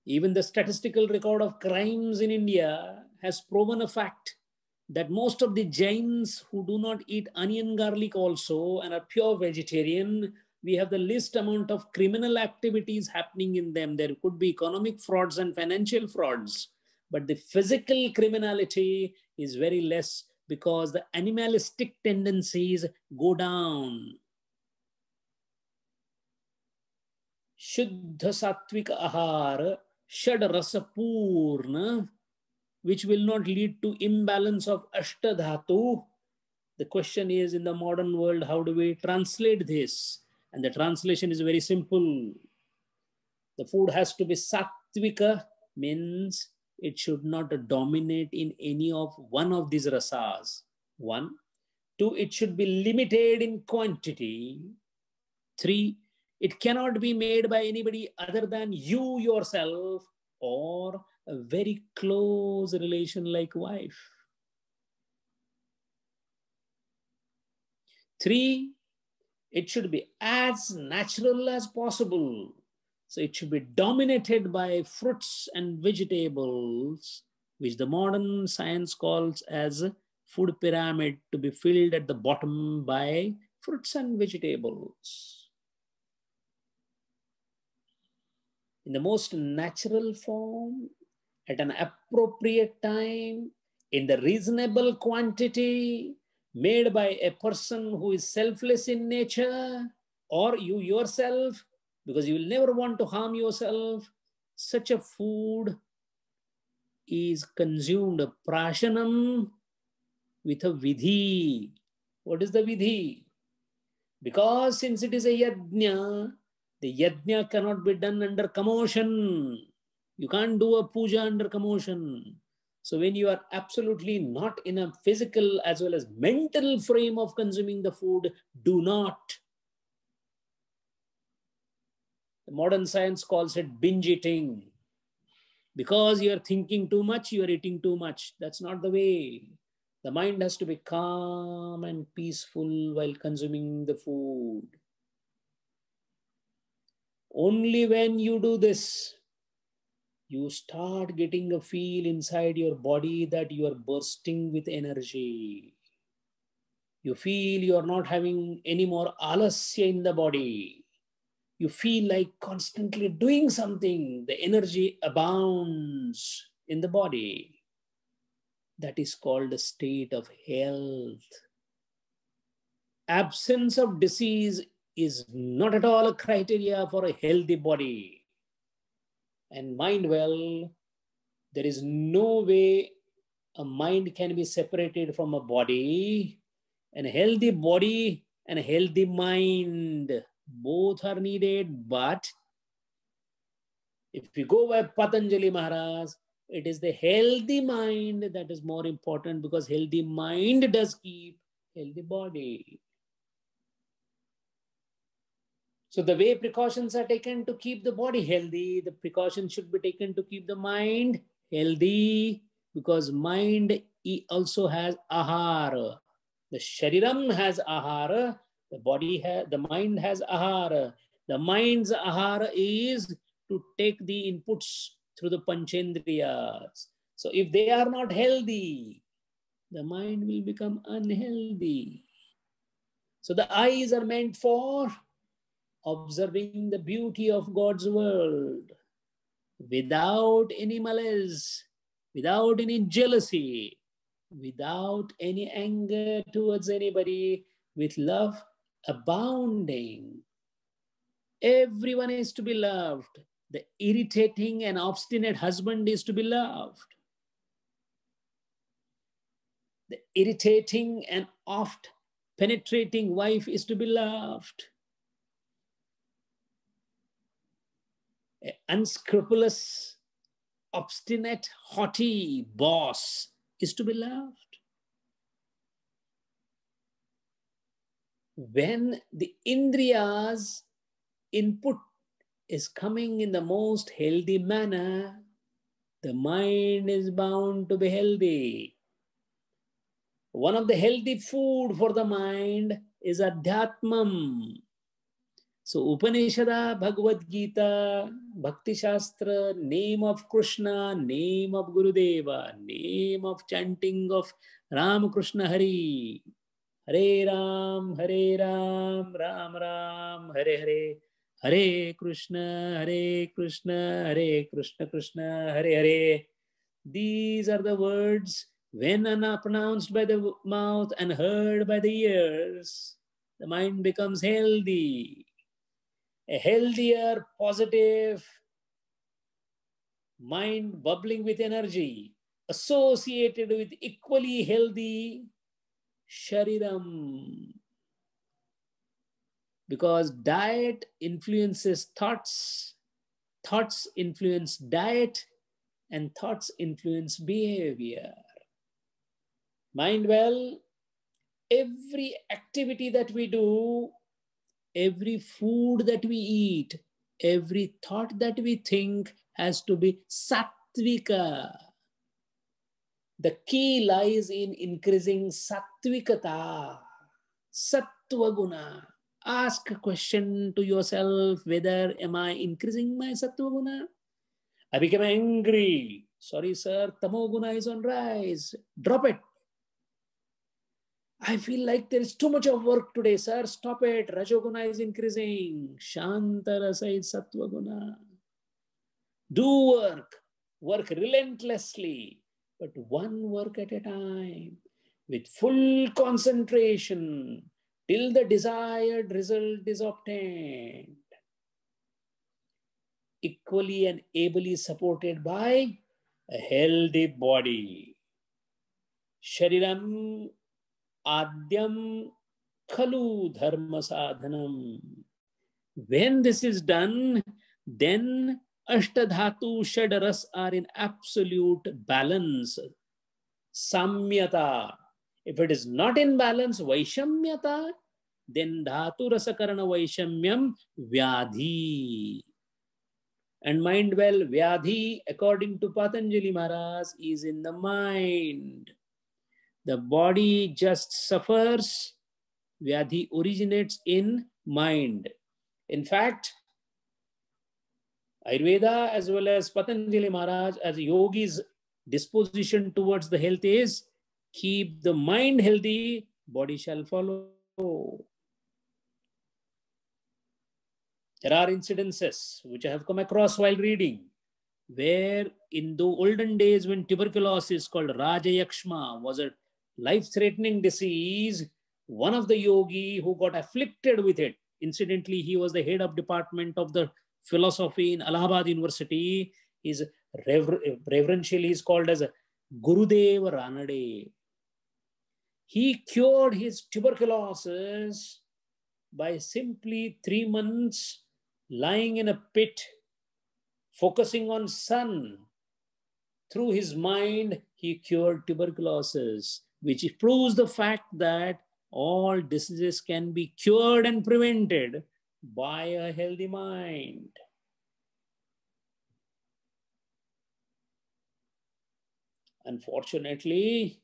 [SPEAKER 1] Even the statistical record of crimes in India has proven a fact that most of the Jains who do not eat onion garlic also and are pure vegetarian, we have the least amount of criminal activities happening in them. There could be economic frauds and financial frauds, but the physical criminality is very less because the animalistic tendencies go down. Shuddha Satvika Ahara, Shad Rasa Purna, which will not lead to imbalance of Ashtadhatu. The question is in the modern world, how do we translate this? And the translation is very simple. The food has to be sattvika, means it should not dominate in any of one of these rasas. One. Two, it should be limited in quantity. Three, it cannot be made by anybody other than you yourself or a very close relation like wife. Three, it should be as natural as possible. So it should be dominated by fruits and vegetables, which the modern science calls as food pyramid to be filled at the bottom by fruits and vegetables. In the most natural form, at an appropriate time, in the reasonable quantity, made by a person who is selfless in nature, or you yourself, because you will never want to harm yourself, such a food is consumed prashanam with a vidhi. What is the vidhi? Because since it is a yajna, the yajna cannot be done under commotion. You can't do a puja under commotion. So when you are absolutely not in a physical as well as mental frame of consuming the food, do not. The modern science calls it binge eating. Because you are thinking too much, you are eating too much. That's not the way. The mind has to be calm and peaceful while consuming the food. Only when you do this, you start getting a feel inside your body that you are bursting with energy. You feel you are not having any more alasya in the body. You feel like constantly doing something. The energy abounds in the body. That is called a state of health. Absence of disease is not at all a criteria for a healthy body and mind well, there is no way a mind can be separated from a body. And a healthy body and a healthy mind, both are needed. But if we go by Patanjali Maharaj, it is the healthy mind that is more important because healthy mind does keep healthy body. So the way precautions are taken to keep the body healthy, the precautions should be taken to keep the mind healthy because mind also has ahara. The shariram has ahara, the body has, the mind has ahara. The mind's ahara is to take the inputs through the panchendriyas. So if they are not healthy, the mind will become unhealthy. So the eyes are meant for observing the beauty of God's world without any malice, without any jealousy, without any anger towards anybody, with love abounding. Everyone is to be loved. The irritating and obstinate husband is to be loved. The irritating and oft penetrating wife is to be loved unscrupulous, obstinate, haughty boss is to be loved. When the Indriyas input is coming in the most healthy manner, the mind is bound to be healthy. One of the healthy food for the mind is adhyatmam, so Upanishada, Bhagavad Gita, Bhakti Shastra, name of Krishna, name of Gurudeva, name of chanting of Ram Krishna Hari, Hare Ram, Hare Ram, Ram Ram, Hare Hare, Hare Krishna, Hare Krishna, Hare Krishna, Krishna, Hare Hare. These are the words when are pronounced by the mouth and heard by the ears, the mind becomes healthy. A healthier, positive mind bubbling with energy, associated with equally healthy shariram. Because diet influences thoughts, thoughts influence diet, and thoughts influence behavior. Mind well, every activity that we do, every food that we eat, every thought that we think has to be sattvika. The key lies in increasing sattvikata, sattva guna. Ask a question to yourself whether am I increasing my sattva guna? I became angry. Sorry, sir, tamoguna is on rise. Drop it. I feel like there is too much of work today, sir. Stop it. Rajoguna is increasing. Shantarasa is Sattva Do work. Work relentlessly, but one work at a time with full concentration till the desired result is obtained. Equally and ably supported by a healthy body. Shariram आद्यम खलु धर्म साधनम। When this is done then अष्ट धातु षड रस are in absolute balance साम्यता। If it is not in balance वैषम्यता। Then धातु रसकरण वैषम्यम, व्याधि। एंड माइंड वेल व्याधि according to Patanjali Maharaj is in the mind The body just suffers. Vyadhi originates in mind. In fact, Ayurveda as well as Patanjali Maharaj as yogis disposition towards the health is keep the mind healthy, body shall follow. There are incidences which I have come across while reading where in the olden days when tuberculosis called Rajayakshma was a life-threatening disease, one of the yogi who got afflicted with it, incidentally, he was the head of department of the philosophy in Allahabad University, is rever reverentially is called as Gurudev Ranade. He cured his tuberculosis by simply three months lying in a pit, focusing on sun. Through his mind, he cured tuberculosis which proves the fact that all diseases can be cured and prevented by a healthy mind. Unfortunately,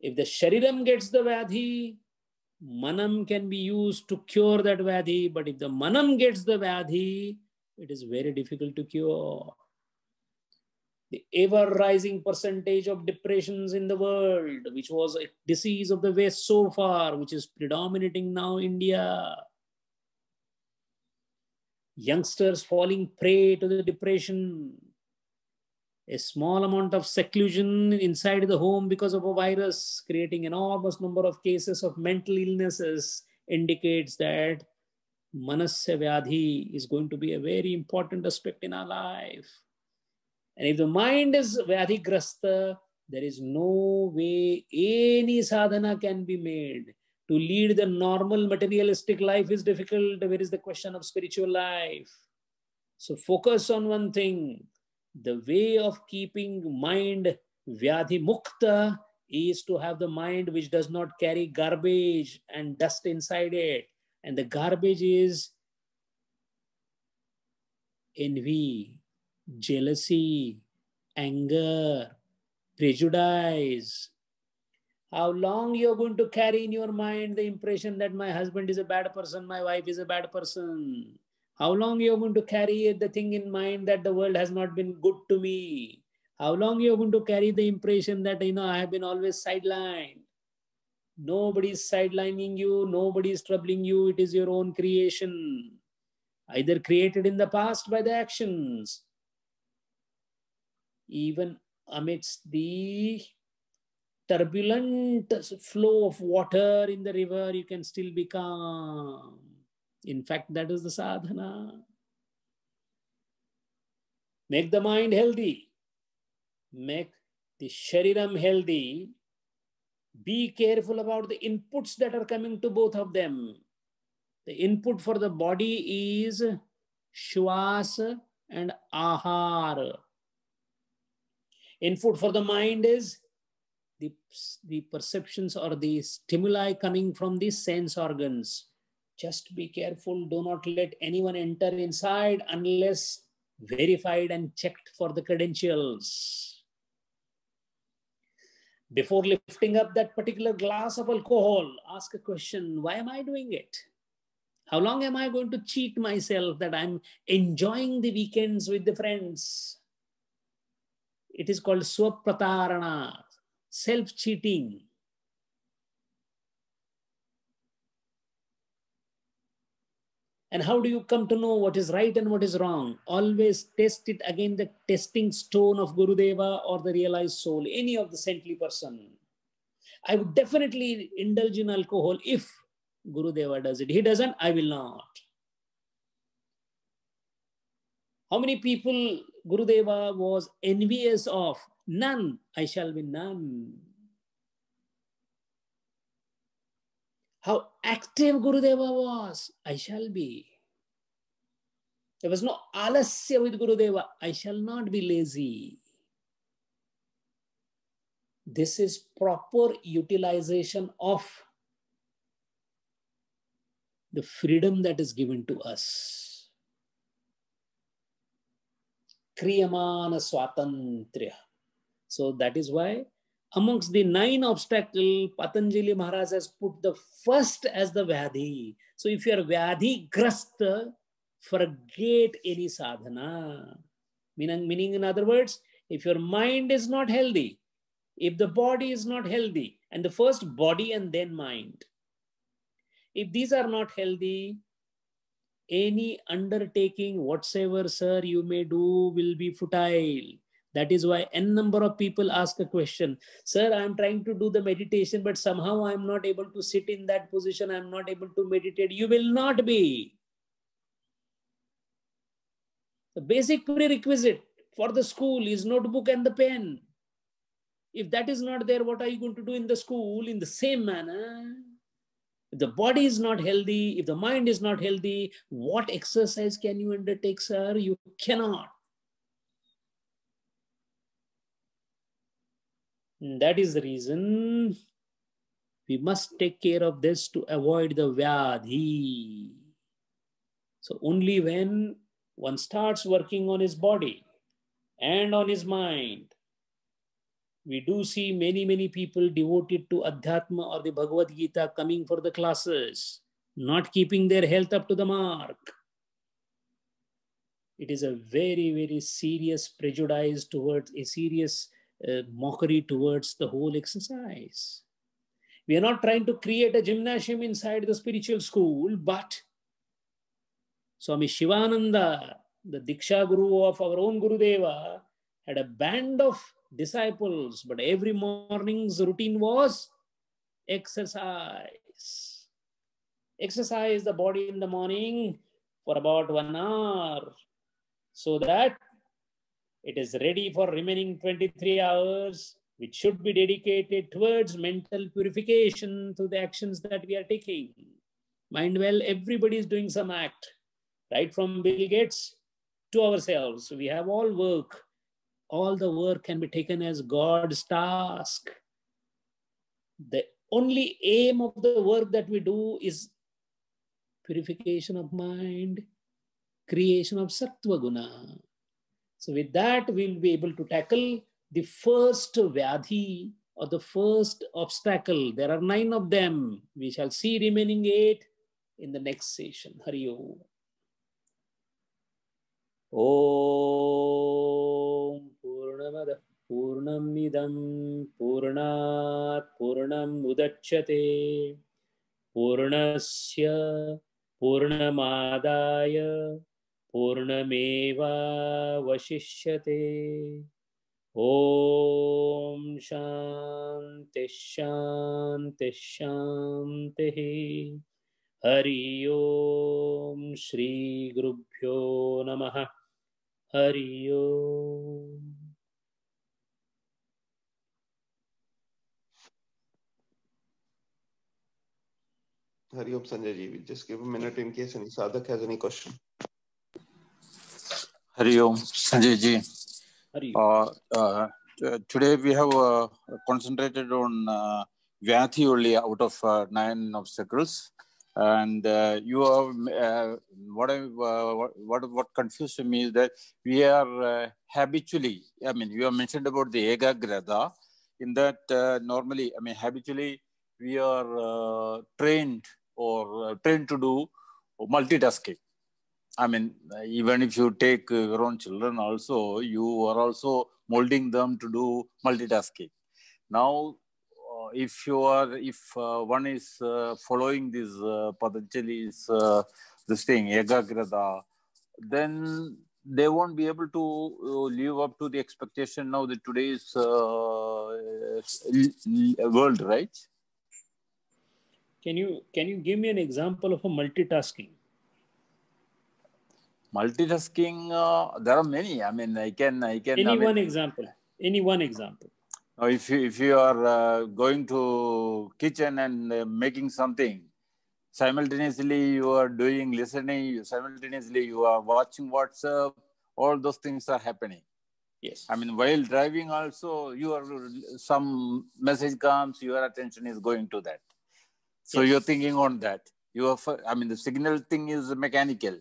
[SPEAKER 1] if the shariram gets the vyadhi, manam can be used to cure that vyadhi. But if the manam gets the vyadhi, it is very difficult to cure the ever rising percentage of depressions in the world, which was a disease of the West so far, which is predominating now India. Youngsters falling prey to the depression. A small amount of seclusion inside the home because of a virus, creating enormous number of cases of mental illnesses, indicates that manasya vyadhi is going to be a very important aspect in our life. And if the mind is vyadhigrasta, there is no way any sadhana can be made. To lead the normal materialistic life is difficult. Where is the question of spiritual life? So focus on one thing. The way of keeping mind vyadhi mukta is to have the mind which does not carry garbage and dust inside it. And the garbage is envy, jealousy, anger, prejudice. How long you're going to carry in your mind the impression that my husband is a bad person, my wife is a bad person. How long you're going to carry the thing in mind that the world has not been good to me. How long you're going to carry the impression that you know I have been always sidelined. Nobody is sidelining you, nobody is troubling you. It is your own creation, either created in the past by the actions. Even amidst the turbulent flow of water in the river, you can still be calm. In fact, that is the sadhana. Make the mind healthy, make the shariram healthy. Be careful about the inputs that are coming to both of them. The input for the body is shwas and ahar. Input for the mind is the, the perceptions or the stimuli coming from the sense organs. Just be careful. Do not let anyone enter inside unless verified and checked for the credentials. Before lifting up that particular glass of alcohol, ask a question Why am I doing it? How long am I going to cheat myself that I'm enjoying the weekends with the friends? It is called swapratarana, self cheating. And how do you come to know what is right and what is wrong? Always test it again the testing stone of Gurudeva or the realized soul, any of the saintly person. I would definitely indulge in alcohol if Gurudeva does it. He doesn't, I will not. How many people Gurudeva was envious of? None. I shall be none. How active Gurudeva was, I shall be. There was no alasya with Gurudeva, I shall not be lazy. This is proper utilization of the freedom that is given to us. Kriyamana Swatantriya. So that is why amongst the nine obstacles, Patanjali Maharaj has put the first as the Vyadhi. So if you are Vyadhi Grasta, forget any sadhana. Meaning, meaning, in other words, if your mind is not healthy, if the body is not healthy, and the first body and then mind, if these are not healthy, any undertaking whatsoever, sir, you may do will be futile. That is why n number of people ask a question, Sir, I am trying to do the meditation, but somehow I am not able to sit in that position. I am not able to meditate. You will not be. The basic prerequisite for the school is notebook and the pen. If that is not there, what are you going to do in the school in the same manner? If the body is not healthy, if the mind is not healthy, what exercise can you undertake, sir? You cannot. That is the reason we must take care of this to avoid the vyadhi. So only when one starts working on his body and on his mind, we do see many, many people devoted to Adhyatma or the Bhagavad Gita coming for the classes, not keeping their health up to the mark. It is a very, very serious prejudice towards a serious uh, mockery towards the whole exercise. We are not trying to create a gymnasium inside the spiritual school, but Swami Shivananda, the Diksha Guru of our own Gurudeva, had a band of disciples, but every morning's routine was exercise. Exercise the body in the morning for about one hour so that it is ready for remaining 23 hours, which should be dedicated towards mental purification through the actions that we are taking. Mind well, everybody is doing some act, right from Bill Gates to ourselves. We have all work. All the work can be taken as God's task. The only aim of the work that we do is purification of mind, creation of sattva guna. So with that, we'll be able to tackle the first vyadhi or the first obstacle. There are nine of them. We shall see remaining eight in the next session. Hari Om. पूर्णादः पूर्णमिदं पूर्णात् पूर्णमुदच्छते पूर्णस्य पूर्णमादाय पूर्णमेवावशिष्यते। ॐ शान्तिश्शान्तिश्शान्तिः हरि ॐ श्रीगुरुभ्यो नमः। हरि ओम्।
[SPEAKER 2] Hari Om Sanjay ji. We'll just give a minute in case any sadhak has any question.
[SPEAKER 3] Hari Om Sanjay ji.
[SPEAKER 1] Hari
[SPEAKER 3] Uh, uh, today we have uh, concentrated on uh, Vyathi only out of uh, nine obstacles. And uh, you have, uh, what, I, uh, what, what, what confused me is that we are uh, habitually, I mean, you have mentioned about the Ekagrata. In that, uh, normally, I mean, habitually, we are uh, trained or uh, trained to do multitasking. I mean, even if you take uh, your own children, also you are also molding them to do multitasking. Now, uh, if you are, if uh, one is uh, following this uh, Patanjali's uh, this thing Ekagrata, then they won't be able to live up to the expectation now that today's world, right?
[SPEAKER 1] Can you can you give me an example of a multitasking?
[SPEAKER 3] Multitasking, uh, there are many. I mean, I can, I can. I
[SPEAKER 1] Any
[SPEAKER 3] mean,
[SPEAKER 1] one example. Any one example.
[SPEAKER 3] Now, if you if you are uh, going to kitchen and uh, making something, simultaneously you are doing listening, simultaneously you are watching WhatsApp. All those things are happening.
[SPEAKER 1] Yes.
[SPEAKER 3] I mean, while driving also, you are some message comes, your attention is going to that. So
[SPEAKER 1] Yes.
[SPEAKER 3] you're thinking on that. You are, I mean, the signal thing is mechanical.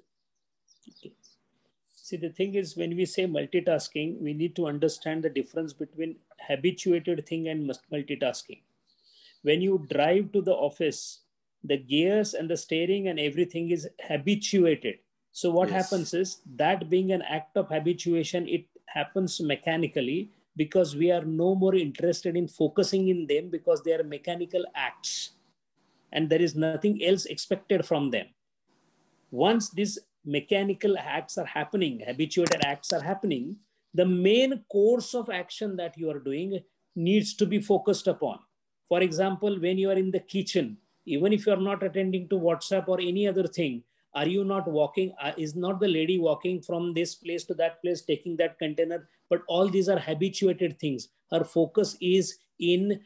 [SPEAKER 1] See, the thing is, when we say multitasking, we need to understand the difference between habituated thing and multitasking. When you drive to the office, the gears and the steering and everything is habituated. So, what
[SPEAKER 3] Yes.
[SPEAKER 1] happens is that being an act of habituation, it happens mechanically because we are no more interested in focusing in them because they are mechanical acts and there is nothing else expected from them once these mechanical acts are happening, habituated acts are happening, the main course of action that you are doing needs to be focused upon. For example, when you are in the kitchen, even if you are not attending to WhatsApp or any other thing, are you not walking? Uh, is not the lady walking from this place to that place, taking that container? But all these are habituated things. Her focus is in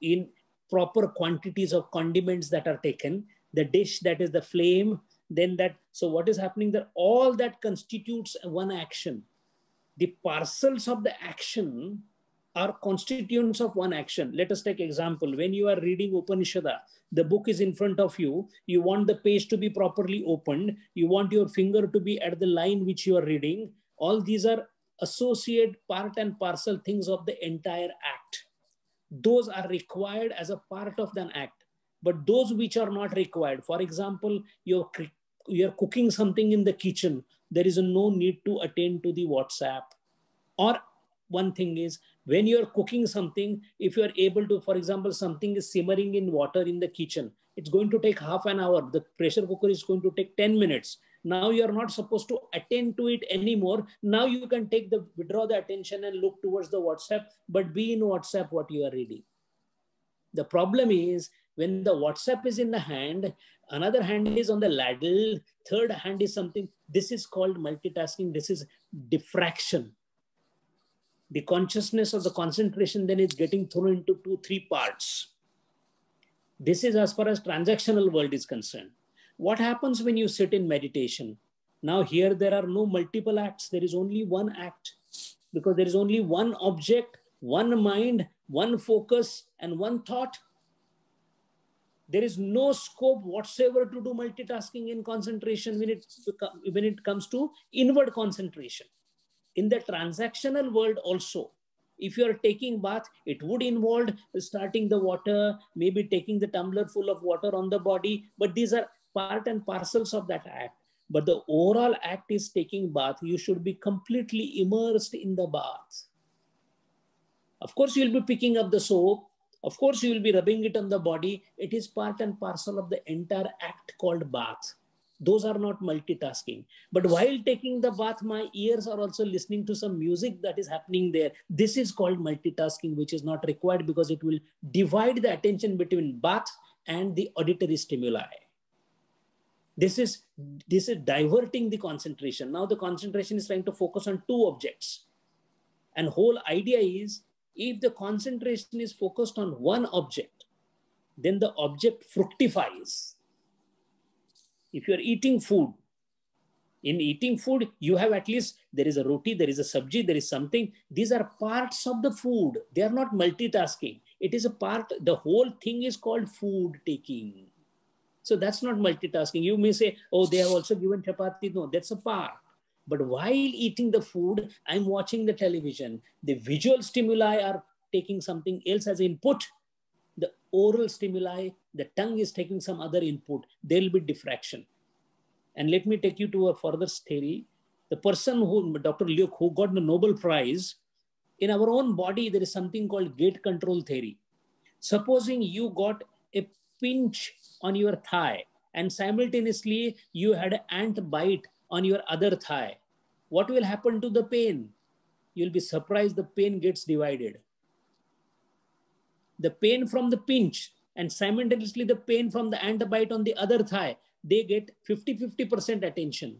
[SPEAKER 1] in proper quantities of condiments that are taken, the dish that is the flame, then that so what is happening there? All that constitutes one action. The parcels of the action are constituents of one action. Let us take example. When you are reading upanishada the book is in front of you you want the page to be properly opened you want your finger to be at the line which you are reading all these are associate part and parcel things of the entire act those are required as a part of an act. But those which are not required for example you're you're cooking something in the kitchen there is no need to attend to the whatsapp. Or one thing is when you're cooking something if you are able to for example something is simmering in water in the kitchen it's going to take half an hour. The pressure cooker is going to take 10 minutes now you are not supposed to attend to it anymore. Now you can take the withdraw the attention and look towards the whatsapp but be in whatsapp what you are reading. The problem is when the whatsapp is in the hand another hand is on the ladle third hand is something this is called multitasking this is diffraction. The consciousness of the concentration then is getting thrown into two three parts. This is as far as transactional world is concerned what happens when you sit in meditation? Now here there are no multiple acts. There is only one act. Because there is only one object one mind one focus and one thought. There is no scope whatsoever to do multitasking in concentration when it when it comes to inward concentration. In the transactional world also if you are taking bath it would involve starting the water maybe taking the tumbler full of water on the body but these are part and parcels of that act but the overall act is taking bath you should be completely immersed in the bath Of course, you will be picking up the soap. Of course, you will be rubbing it on the body. It is part and parcel of the entire act called bath. Those are not multitasking. But while taking the bath, my ears are also listening to some music that is happening there. This is called multitasking, which is not required because it will divide the attention between bath and the auditory stimuli. This is, this is diverting the concentration. Now the concentration is trying to focus on two objects. And whole idea is if the concentration is focused on one object, then the object fructifies. If you're eating food, in eating food, you have at least, there is a roti, there is a sabji, there is something. These are parts of the food. They are not multitasking. It is a part, the whole thing is called food taking. So that's not multitasking. You may say, oh, they have also given chapati. No, that's a part. But while eating the food, I'm watching the television. The visual stimuli are taking something else as input. The oral stimuli, the tongue is taking some other input. There will be diffraction. And let me take you to a further theory. The person who, Dr. Luke, who got the Nobel Prize, in our own body, there is something called gate control theory. Supposing you got a pinch on your thigh and simultaneously you had an ant bite on your other thigh, what will happen to the pain? You'll be surprised the pain gets divided. The pain from the pinch and simultaneously the pain from the ant bite on the other thigh, they get 50-50% attention.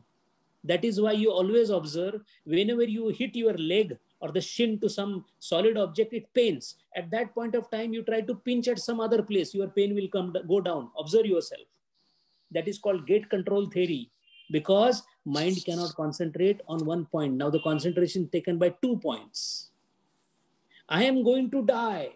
[SPEAKER 1] That is why you always observe whenever you hit your leg or the shin to some solid object, it pains. At that point of time, you try to pinch at some other place, your pain will come go down. Observe yourself. That is called gate control theory because mind cannot concentrate on one point. Now the concentration taken by two points. I am going to die.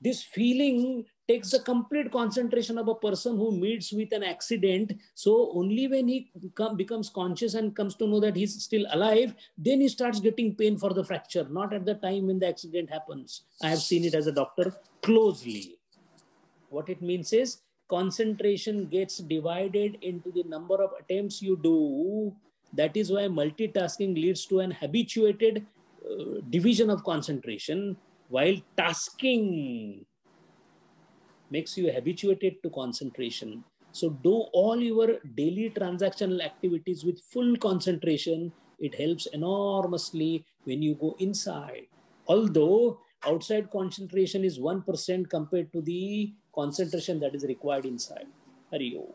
[SPEAKER 1] This feeling takes the complete concentration of a person who meets with an accident. So only when he come, becomes conscious and comes to know that he's still alive, then he starts getting pain for the fracture, not at the time when the accident happens. I have seen it as a doctor closely. What it means is concentration gets divided into the number of attempts you do. That is why multitasking leads to an habituated uh, division of concentration, while tasking makes you habituated to concentration. So do all your daily transactional activities with full concentration. It helps enormously when you go inside. Although outside concentration is 1% compared to the concentration that is required inside. Hari Om.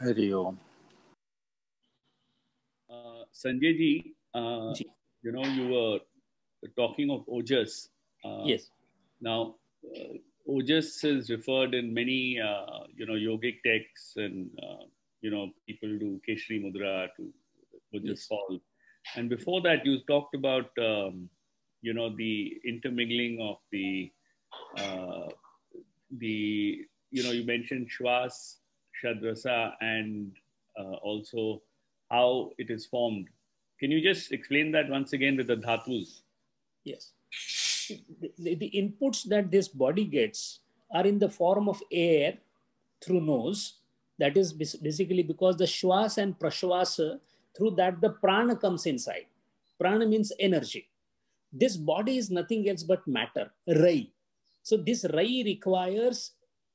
[SPEAKER 3] Hari Om.
[SPEAKER 4] Uh, Sanjay ji, uh, you know, you were talking of Ojas.
[SPEAKER 1] Uh, yes.
[SPEAKER 4] Now, uh, Ojas is referred in many, uh, you know, yogic texts and, uh, you know, people do Khechari Mudra to Ojas fall. And before that, you talked about, um, you know, the intermingling of the, uh, the, you know, you mentioned Shwas, Shadrasa, and uh, also how it is formed. Can you just explain that once again with the dhatus?
[SPEAKER 1] Yes the, the inputs that this body gets are in the form of air through nose. That is basically because the shwas and prashwasa, uh, through that the prana comes inside. Prana means energy. This body is nothing else but matter, rayi. So this rayi requires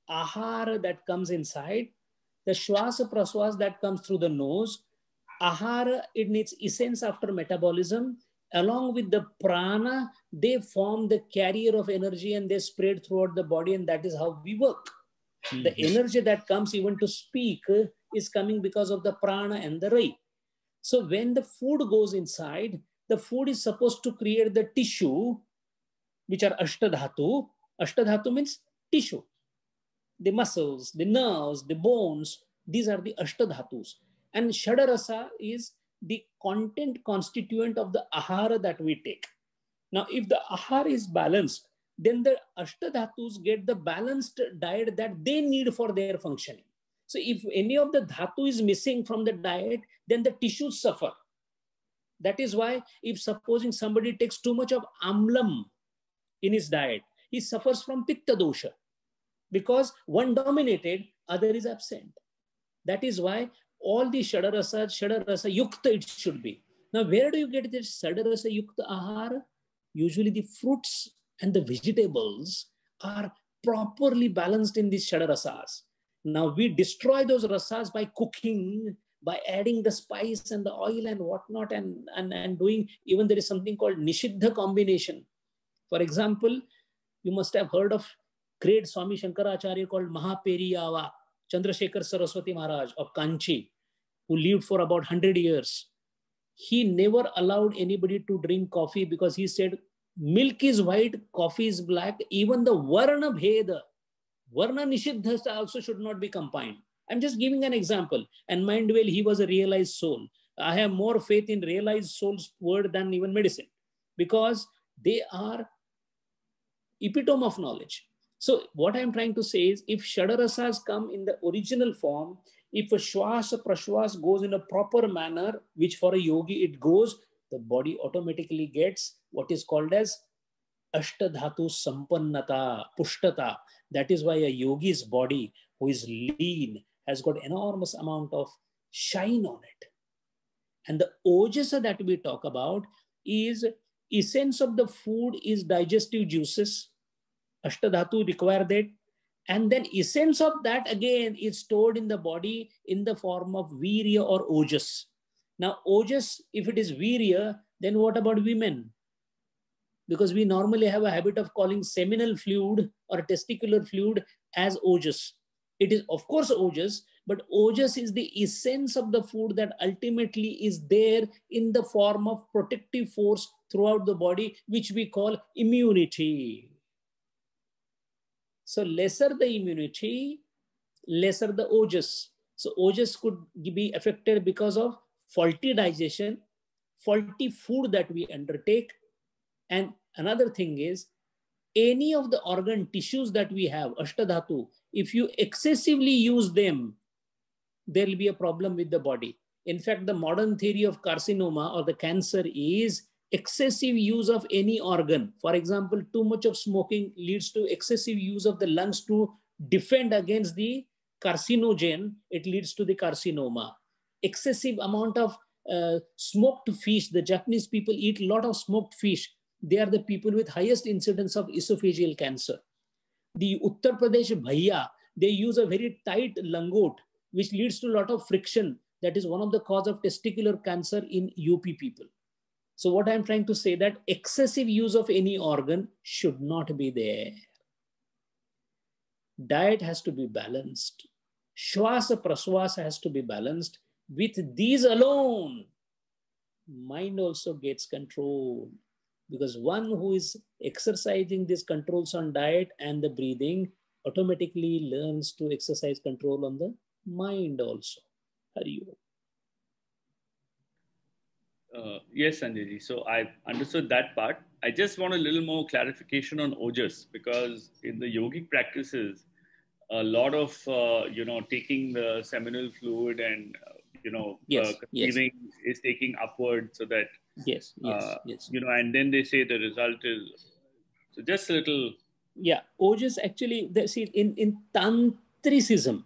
[SPEAKER 1] ahara that comes inside, the shwasa praswas that comes through the nose, ahara in its essence after metabolism, along with the prana, they form the carrier of energy and they spread throughout the body, and that is how we work. Mm-hmm. The energy that comes even to speak is coming because of the prana and the rayi. So when the food goes inside, the food is supposed to create the tissue, which are ashtadhatu. Ashtadhatu means tissue. The muscles, the nerves, the bones, these are the ashtadhatus. And shadarasa is the content constituent of the ahara that we take. Now, if the ahara is balanced, then the ashtadhatus get the balanced diet that they need for their functioning. So if any of the dhatu is missing from the diet, then the tissues suffer. That is why if supposing somebody takes too much of amlam in his diet, he suffers from pitta dosha because one dominated, other is absent. That is why all the shadarasa, shadarasa yukta it should be. Now, where do you get this shadarasa yukta ahara? Usually the fruits and the vegetables are properly balanced in these shadarasas. Now we destroy those rasas by cooking, by adding the spice and the oil and whatnot, and, and, and doing even there is something called Nishiddha combination. For example, you must have heard of great Swami Shankaracharya called Mahaperiyava, Chandrasekhar Saraswati Maharaj of Kanchi, who lived for about 100 years. He never allowed anybody to drink coffee because he said, milk is white, coffee is black. Even the Varna Bheda, Varna Nishiddha also should not be combined. I'm just giving an example. And mind well, he was a realized soul. I have more faith in realized soul's word than even medicine because they are epitome of knowledge. So what I'm trying to say is if Shadarasas come in the original form, if a Shwasa Prashwas goes in a proper manner, which for a yogi it goes, the body automatically gets what is called as Ashtadhatu Sampannata, Pushtata. That is why a yogi's body who is lean has got enormous amount of shine on it. And the ojasa that we talk about is essence of the food is digestive juices. Ashtadhatu require that. And then essence of that again is stored in the body in the form of virya or ojas. Now, ojas, if it is virya, then what about women? Because we normally have a habit of calling seminal fluid or testicular fluid as ojas. It is, of course, ojas, but ojas is the essence of the food that ultimately is there in the form of protective force throughout the body, which we call immunity. So lesser the immunity, lesser the ojas. So ojas could be affected because of faulty digestion, faulty food that we undertake. And another thing is any of the organ tissues that we have, ashtadhatu, if you excessively use them, there will be a problem with the body. In fact, the modern theory of carcinoma or the cancer is excessive use of any organ. For example, too much of smoking leads to excessive use of the lungs to defend against the carcinogen. It leads to the carcinoma. Excessive amount of uh, smoked fish. The Japanese people eat a lot of smoked fish. They are the people with highest incidence of esophageal cancer. The Uttar Pradesh Bhaiya, they use a very tight langot, which leads to a lot of friction. That is one of the cause of testicular cancer in UP people. So what I'm trying to say that excessive use of any organ should not be there. Diet has to be balanced. Shwasa praswasa has to be balanced. With these alone, mind also gets control. Because one who is exercising these controls on diet and the breathing automatically learns to exercise control on the mind also. Hari
[SPEAKER 4] uh, yes, Sanjayji. So I understood that part. I just want a little more clarification on ojas because in the yogic practices, a lot of uh, you know taking the seminal fluid and uh, you know
[SPEAKER 1] yes,
[SPEAKER 4] conceiving yes. is taking upward so that
[SPEAKER 1] yes, yes,
[SPEAKER 4] uh,
[SPEAKER 1] yes.
[SPEAKER 4] You know, and then they say the result is so just a little.
[SPEAKER 1] Yeah, ojas actually. See, in in tantricism,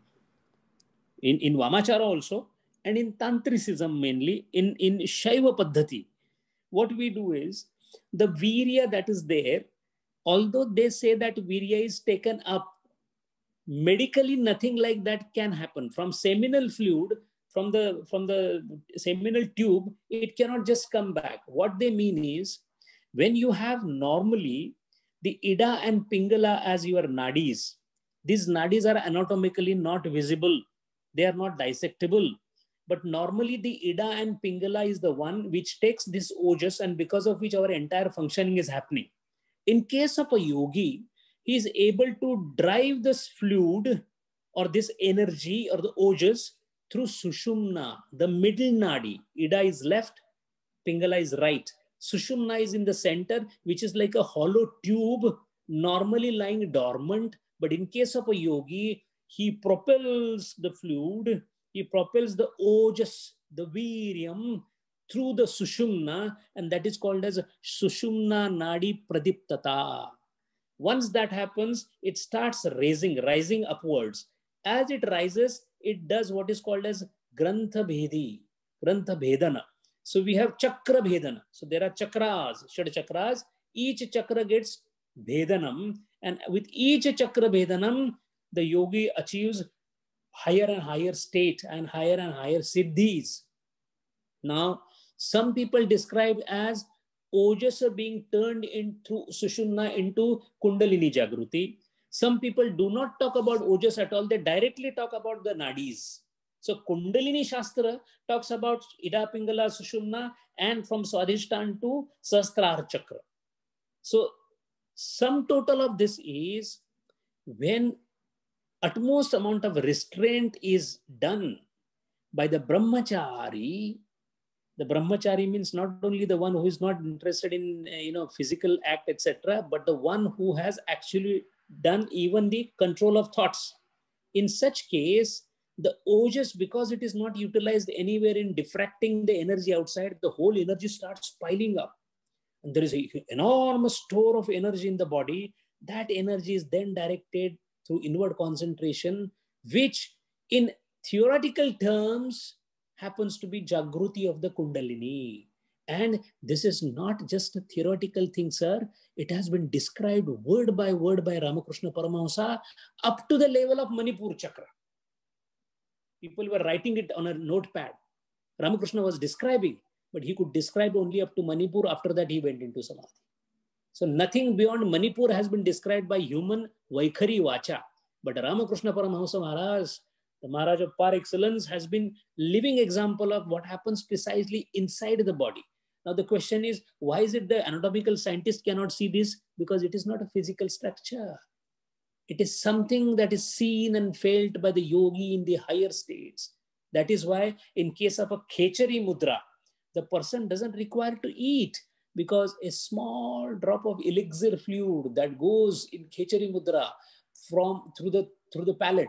[SPEAKER 1] in in Vamachara also, and in tantricism mainly in in shaiva paddhati what we do is the virya that is there although they say that virya is taken up medically nothing like that can happen. From seminal fluid from the from the seminal tube it cannot just come back. What they mean is when you have normally the ida and pingala as your nadis these nadis are anatomically not visible. They are not dissectable but normally the Ida and Pingala is the one which takes this ojas and because of which our entire functioning is happening. In case of a yogi, he is able to drive this fluid or this energy or the ojas through Sushumna, the middle nadi. Ida is left, Pingala is right. Sushumna is in the center, which is like a hollow tube, normally lying dormant. But in case of a yogi, he propels the fluid he propels the ojas, the virium, through the sushumna, and that is called as sushumna nadi pradiptata. Once that happens, it starts raising, rising upwards. As it rises, it does what is called as grantha bhedi, grantha bhedana. So we have chakra bhedana. So there are chakras, shad chakras. Each chakra gets Bhedanam. And with each chakra Bhedanam, the yogi achieves higher and higher state and higher and higher siddhis. Now, some people describe as ojas are being turned into Sushumna into Kundalini Jagruti. Some people do not talk about Ojas at all. They directly talk about the Nadis. So Kundalini Shastra talks about Ida Pingala Sushumna and from Swadhishtan to Sahasrar Chakra. So sum total of this is when utmost amount of restraint is done by the brahmachari. The brahmachari means not only the one who is not interested in uh, you know physical act etc but the one who has actually done even the control of thoughts. In such case the ojas because it is not utilized anywhere in diffracting the energy outside the whole energy starts piling up. And there is an enormous store of energy in the body. That energy is then directed through inward concentration, which in theoretical terms happens to be Jagruti of the Kundalini. And this is not just a theoretical thing, sir. It has been described word by word by Ramakrishna Paramahansa up to the level of Manipur Chakra. People were writing it on a notepad. Ramakrishna was describing, but he could describe only up to Manipur. After that, he went into Samadhi. So nothing beyond Manipur has been described by human Vaikhari Vacha. But Ramakrishna Paramahamsa Maharaj, the Maharaj of par excellence, has been living example of what happens precisely inside the body. Now the question is, why is it the anatomical scientist cannot see this? Because it is not a physical structure. It is something that is seen and felt by the yogi in the higher states. That is why in case of a Khechari mudra, the person doesn't require to eat because a small drop of elixir fluid that goes in Khechari Mudra from through the through the palate,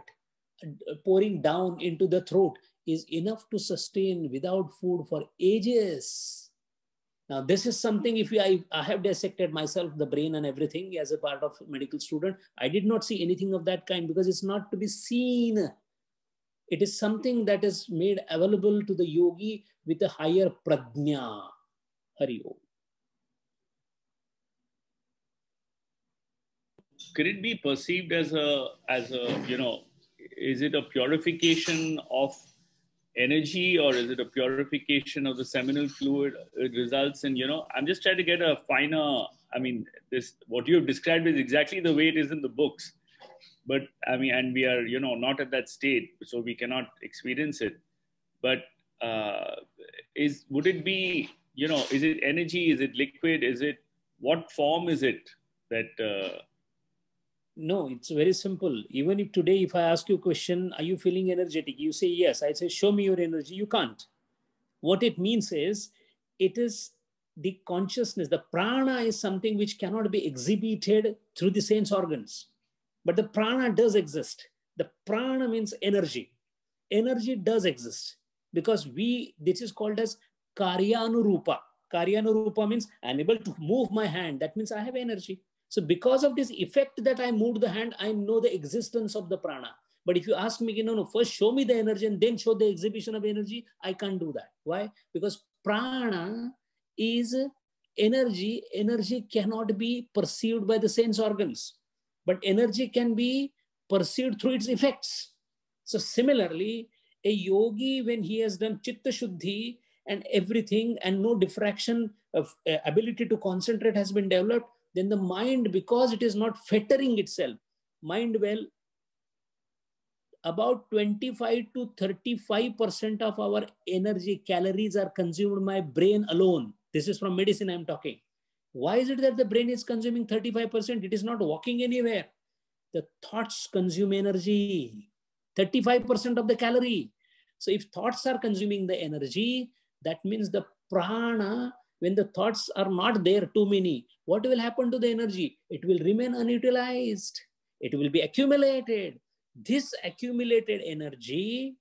[SPEAKER 1] uh, pouring down into the throat is enough to sustain without food for ages. Now, this is something if I, I have dissected myself, the brain and everything as a part of medical student, I did not see anything of that kind because it's not to be seen. It is something that is made available to the yogi with a higher prajna. Hari Om.
[SPEAKER 4] Could it be perceived as a as a you know is it a purification of energy or is it a purification of the seminal fluid it results in you know i'm just trying to get a finer i mean this what you have described is exactly the way it is in the books. But i mean and we are you know not at that state so we cannot experience it. But uh, is would it be you know is it energy? Is it liquid? Is it what form is it that uh,
[SPEAKER 1] no, it's very simple. Even if today, if I ask you a question, are you feeling energetic? You say yes. I say, show me your energy. You can't. What it means is, it is the consciousness, the prana is something which cannot be exhibited through the sense organs. But the prana does exist. The prana means energy. Energy does exist because we, this is called as karyanurupa. Karyanurupa means I'm able to move my hand. That means I have energy. So because of this effect that I moved the hand, I know the existence of the prana. But if you ask me, you know, no, first show me the energy and then show the exhibition of energy, I can't do that. Why? Because prana is energy. Energy cannot be perceived by the sense organs, but energy can be perceived through its effects. So similarly, a yogi, when he has done chitta shuddhi and everything and no diffraction of uh, ability to concentrate has been developed, then the mind, because it is not fettering itself, mind well, about 25 to 35% of our energy calories are consumed by brain alone. This is from medicine I'm talking. Why is it that the brain is consuming 35%? It is not walking anywhere. The thoughts consume energy, 35% of the calorie. So if thoughts are consuming the energy, that means the prana when the thoughts are not there too many, what will happen to the energy? It will remain unutilized. It will be accumulated. This accumulated energy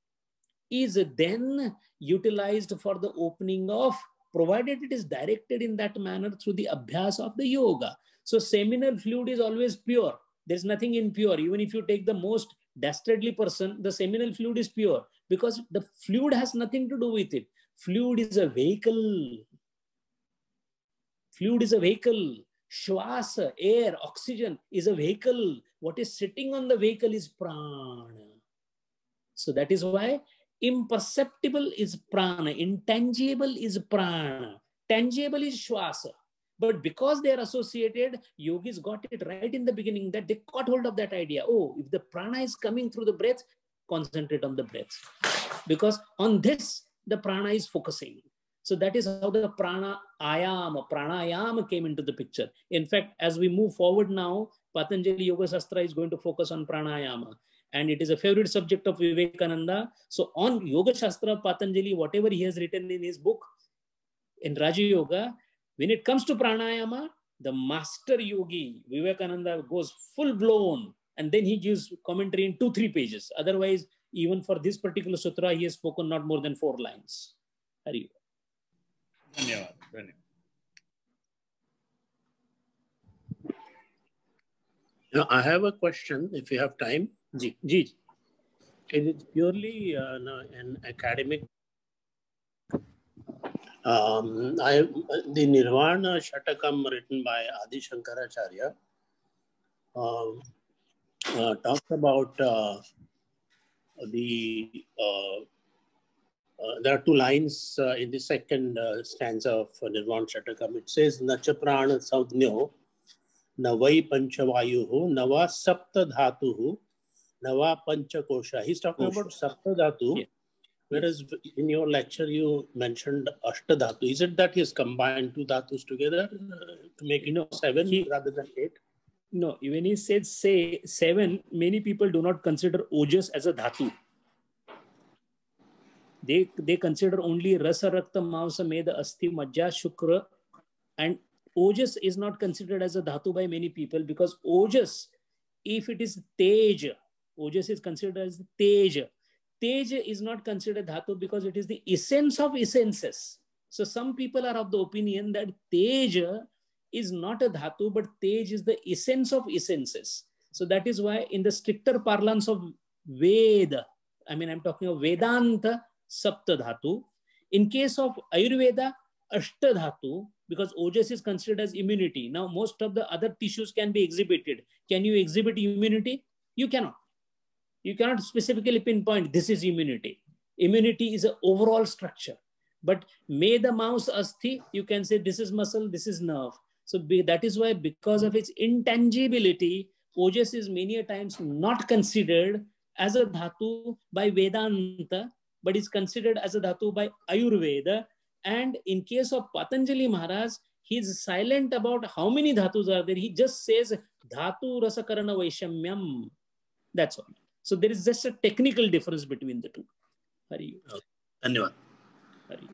[SPEAKER 1] is then utilized for the opening of, provided it is directed in that manner through the abhyas of the yoga. So seminal fluid is always pure. There's nothing impure. Even if you take the most dastardly person, the seminal fluid is pure because the fluid has nothing to do with it. Fluid is a vehicle Fluid is a vehicle. Shwasa, air, oxygen is a vehicle. What is sitting on the vehicle is prana. So that is why imperceptible is prana, intangible is prana, tangible is shwasa. But because they are associated, yogis got it right in the beginning that they caught hold of that idea. Oh, if the prana is coming through the breath, concentrate on the breath. Because on this, the prana is focusing. So that is how the prana ayama, pranayama came into the picture. In fact, as we move forward now, Patanjali Yoga Sastra is going to focus on pranayama. And it is a favorite subject of Vivekananda. So on Yoga Shastra, Patanjali, whatever he has written in his book, in Raja Yoga, when it comes to pranayama, the master yogi, Vivekananda, goes full blown and then he gives commentary in two, three pages. Otherwise, even for this particular sutra, he has spoken not more than four lines. Hari.
[SPEAKER 4] धन्यवाद धन्यवाद
[SPEAKER 5] Now, I have a question if you have time.
[SPEAKER 1] Ji, ji.
[SPEAKER 5] It is purely uh, no, an academic. Um, I the Nirvana Shatakam written by Adi Shankaracharya um, uh, talks about uh, the. Uh, uh, there are two lines uh, in the second uh, stanza of Nirvana Shatakam. It says, Nacha prana saudnyo, navai panchavayuhu, nava sapta dhatuhu, nava panchakosha. He's talking
[SPEAKER 1] Kosha.
[SPEAKER 5] about sapta dhatu.
[SPEAKER 1] Yeah.
[SPEAKER 5] Whereas in your lecture you mentioned Ashtadhatu. Is it that he's combined two dhatus together uh, to make you
[SPEAKER 1] know
[SPEAKER 5] seven
[SPEAKER 1] he-
[SPEAKER 5] rather than eight?
[SPEAKER 1] No, when he said say seven, many people do not consider ojas as a dhatu. They they consider only rasa rakta mamsa meda asthi majja shukra and ojas is not considered as a dhatu by many people because ojas, if it is tej, ojas is considered as tej. Tej is not considered dhatu because it is the essence of essences. So some people are of the opinion that tej is not a dhatu, but tej is the essence of essences. So that is why in the stricter parlance of Veda, I mean, I'm talking of Vedanta Sapta Dhatu. In case of Ayurveda, Ashta Dhatu, because ojas is considered as immunity. Now, most of the other tissues can be exhibited. Can you exhibit immunity? You cannot. You cannot specifically pinpoint this is immunity. Immunity is an overall structure. But meda mamsa asthi, you can say this is muscle, this is nerve. So be, that is why, because of its intangibility, ojas is many a times not considered as a dhatu by Vedanta, but is considered as a dhatu by Ayurveda. And in case of Patanjali Maharaj, he is silent about how many dhatus are there. He just says dhatu rasakarana vaishamyam. That's all. So there is just a technical difference between the two. Hari.
[SPEAKER 5] Dhanyavad.
[SPEAKER 1] Hari.